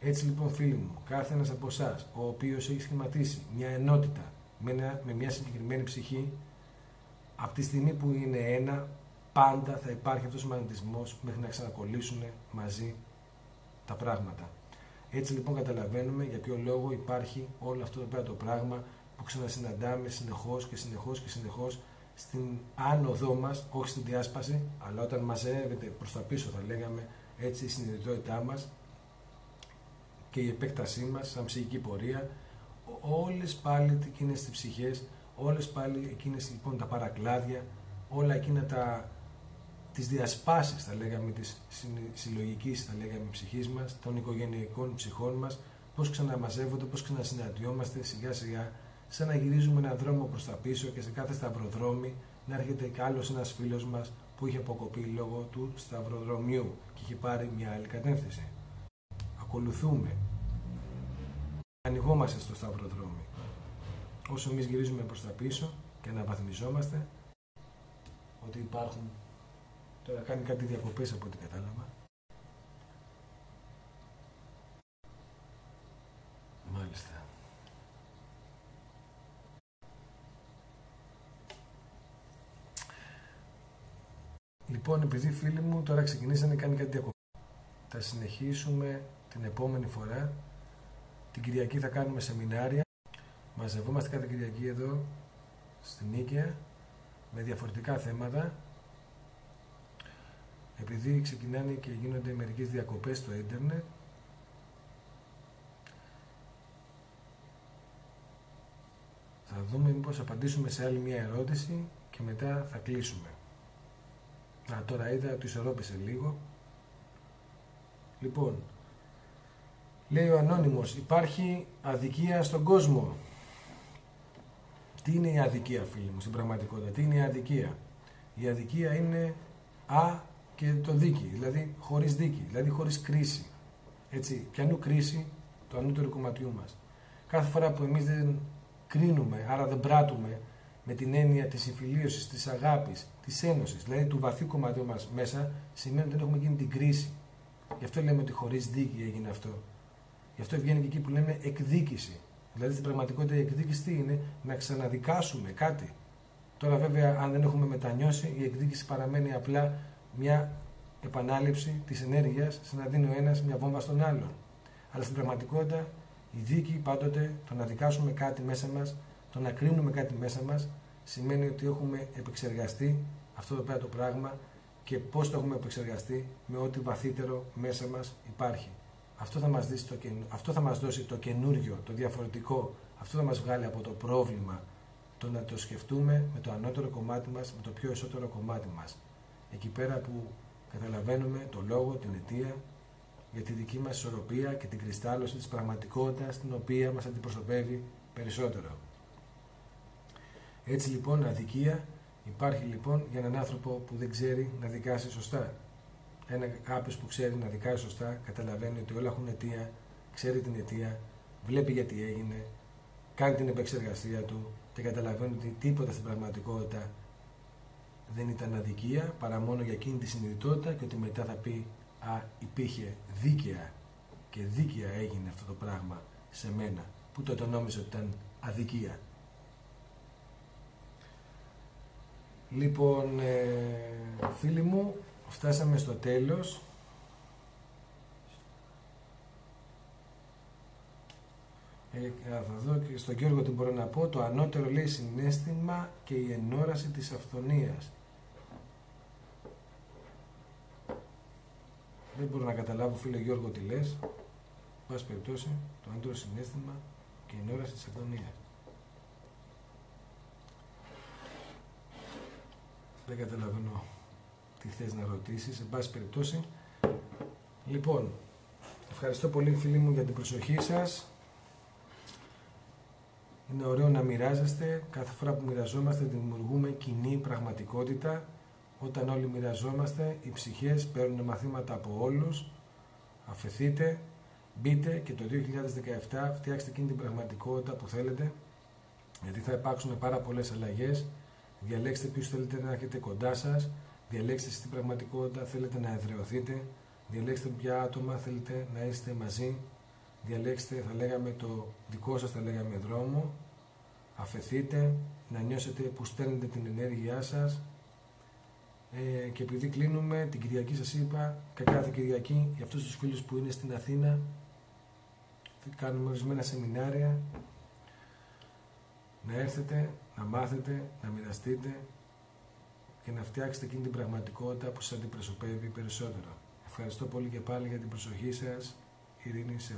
Έτσι λοιπόν φίλοι μου, κάθε ένας από εσάς, ο οποίος έχει σχηματίσει μια ενότητα με, με μια συγκεκριμένη ψυχή, από τη στιγμή που είναι ένα, πάντα θα υπάρχει αυτός ο μαγνητισμός μέχρι να ξανακολλήσουν μαζί τα πράγματα. Έτσι λοιπόν καταλαβαίνουμε για ποιο λόγο υπάρχει όλο αυτό το πράγμα που ξανασυναντάμε συνεχώς και συνεχώς και συνεχώς στην άνοδό μας, όχι στην διάσπαση, αλλά όταν μαζεύεται προς τα πίσω θα λέγαμε έτσι η συνειδητότητά μας και η επέκτασή μας σαν ψυχική πορεία, όλες πάλι εκείνες τις ψυχές, όλες πάλι εκείνες λοιπόν τα παρακλάδια, όλα εκείνα τα, τις διασπάσεις θα λέγαμε της συλλογικής θα λέγαμε ψυχής μας, των οικογενειακών ψυχών μας, πώς ξαναμαζεύονται, πώς ξανασυναντιόμαστε σιγά σιγά, σαν να γυρίζουμε έναν δρόμο προς τα πίσω και σε κάθε σταυροδρόμι να έρχεται κι άλλος ένας φίλος μας που είχε αποκοπεί λόγω του σταυροδρομιού και είχε πάρει μια άλλη κατεύθυνση. Ακολουθούμε. Ανοιγόμαστε στο σταυροδρόμι. Όσο εμείς γυρίζουμε προς τα πίσω και αναβαθμιζόμαστε, ότι υπάρχουν, τώρα κάνει κάτι διακοπές από ό,τι κατάλαβα, Λοιπόν, επειδή φίλοι μου τώρα ξεκινήσανε κάνει κάτι διακοπή. Θα συνεχίσουμε την επόμενη φορά. Την Κυριακή θα κάνουμε σεμινάρια. Μαζευόμαστε κάθε Κυριακή εδώ στην Νίκαια με διαφορετικά θέματα. Επειδή ξεκινάνε και γίνονται μερικές διακοπές στο ίντερνετ, θα δούμε μήπως απαντήσουμε σε άλλη μια ερώτηση και μετά θα κλείσουμε. Α, τώρα είδα ότι ισορρόπησε λίγο. Λοιπόν, λέει ο Ανώνυμος, υπάρχει αδικία στον κόσμο. Τι είναι η αδικία φίλοι μου στην πραγματικότητα, τι είναι η αδικία; Η αδικία είναι α και το δίκη, δηλαδή χωρίς δίκη, δηλαδή χωρίς κρίση. Έτσι, πιανού κρίση το ανώτερο κομματιού μας. Κάθε φορά που εμείς δεν κρίνουμε, άρα δεν πράττουμε με την έννοια της συμφιλίωσης, της αγάπης, της ένωσης, δηλαδή του βαθύ κομματιού μας μέσα, σημαίνει ότι δεν έχουμε γίνει την κρίση. Γι' αυτό λέμε ότι χωρίς δίκη έγινε αυτό. Γι' αυτό βγαίνει και εκεί που λέμε εκδίκηση. Δηλαδή στην πραγματικότητα η εκδίκηση τι είναι, να ξαναδικάσουμε κάτι. Τώρα βέβαια αν δεν έχουμε μετανιώσει η εκδίκηση παραμένει απλά μια επανάληψη της ενέργειας σαν να δίνει ο ένας μια βόμβα στον άλλον. Αλλά στην πραγματικότητα η δίκη πάντοτε το να δικάσουμε κάτι μέσα μας, το να κρίνουμε κάτι μέσα μας σημαίνει ότι έχουμε επεξεργαστεί αυτό το πέρα το πράγμα και πώς το έχουμε επεξεργαστεί με ό,τι βαθύτερο μέσα μας υπάρχει. Αυτό θα, μας δώσει το, αυτό θα μας δώσει το καινούριο, το διαφορετικό, αυτό θα μας βγάλει από το πρόβλημα, το να το σκεφτούμε με το ανώτερο κομμάτι μας, με το πιο εσωτερικό κομμάτι μας. Εκεί πέρα που καταλαβαίνουμε το λόγο, την αιτία, για τη δική μας ισορροπία και την κρυστάλλωση της πραγματικότητας την οποία μας αντιπροσωπεύει περισσότερο. Έτσι λοιπόν αδικία υπάρχει λοιπόν για έναν άνθρωπο που δεν ξέρει να δικάσει σωστά. Ένα κάποιος που ξέρει να δικάσει σωστά καταλαβαίνει ότι όλα έχουν αιτία, ξέρει την αιτία, βλέπει γιατί έγινε, κάνει την επεξεργασία του και καταλαβαίνει ότι τίποτα στην πραγματικότητα δεν ήταν αδικία παρά μόνο για εκείνη τη συνειδητότητα και ότι μετά θα πει α, υπήρχε δίκαια και δίκαια έγινε αυτό το πράγμα σε μένα που τότε νόμιζε ότι ήταν αδικία. Λοιπόν, ε, φίλοι μου, φτάσαμε στο τέλος. Ε, θα δω και στον Γιώργο τι μπορώ να πω. Το ανώτερο λέει συνέστημα και η ενόραση της αυθονίας. Δεν μπορώ να καταλάβω, φίλε Γιώργο, τι λες. Πάση περιπτώσει, το ανώτερο συνέστημα και η ενόραση της αυθονίας. Δεν καταλαβαίνω τι θες να ρωτήσεις, σε πάση περιπτώσει. Λοιπόν, ευχαριστώ πολύ φίλοι μου για την προσοχή σας. Είναι ωραίο να μοιράζεστε. Κάθε φορά που μοιραζόμαστε δημιουργούμε κοινή πραγματικότητα. Όταν όλοι μοιραζόμαστε, οι ψυχές παίρνουν μαθήματα από όλους. Αφαιθείτε, μπείτε και το 2017 φτιάξτε εκείνη την πραγματικότητα που θέλετε. Γιατί θα υπάρξουν πάρα πολλές αλλαγές Διαλέξτε ποιου θέλετε να έχετε κοντά σας. Διαλέξτε στην πραγματικότητα θέλετε να εδραιωθείτε. Διαλέξτε ποια άτομα θέλετε να είστε μαζί. Διαλέξτε, θα λέγαμε, το δικό σας, θα λέγαμε, δρόμο. Αφαιθείτε, να νιώσετε που στέλνετε την ενέργειά σας. Ε, και επειδή κλείνουμε, την Κυριακή σας είπα, κάθε Κυριακή, για αυτούς τους φίλους που είναι στην Αθήνα, κάνουμε ορισμένα σεμινάρια να έρθετε, να μάθετε, να μοιραστείτε και να φτιάξετε εκείνη την πραγματικότητα που σας αντιπροσωπεύει περισσότερο. Ευχαριστώ πολύ και πάλι για την προσοχή σας. Ειρήνη σε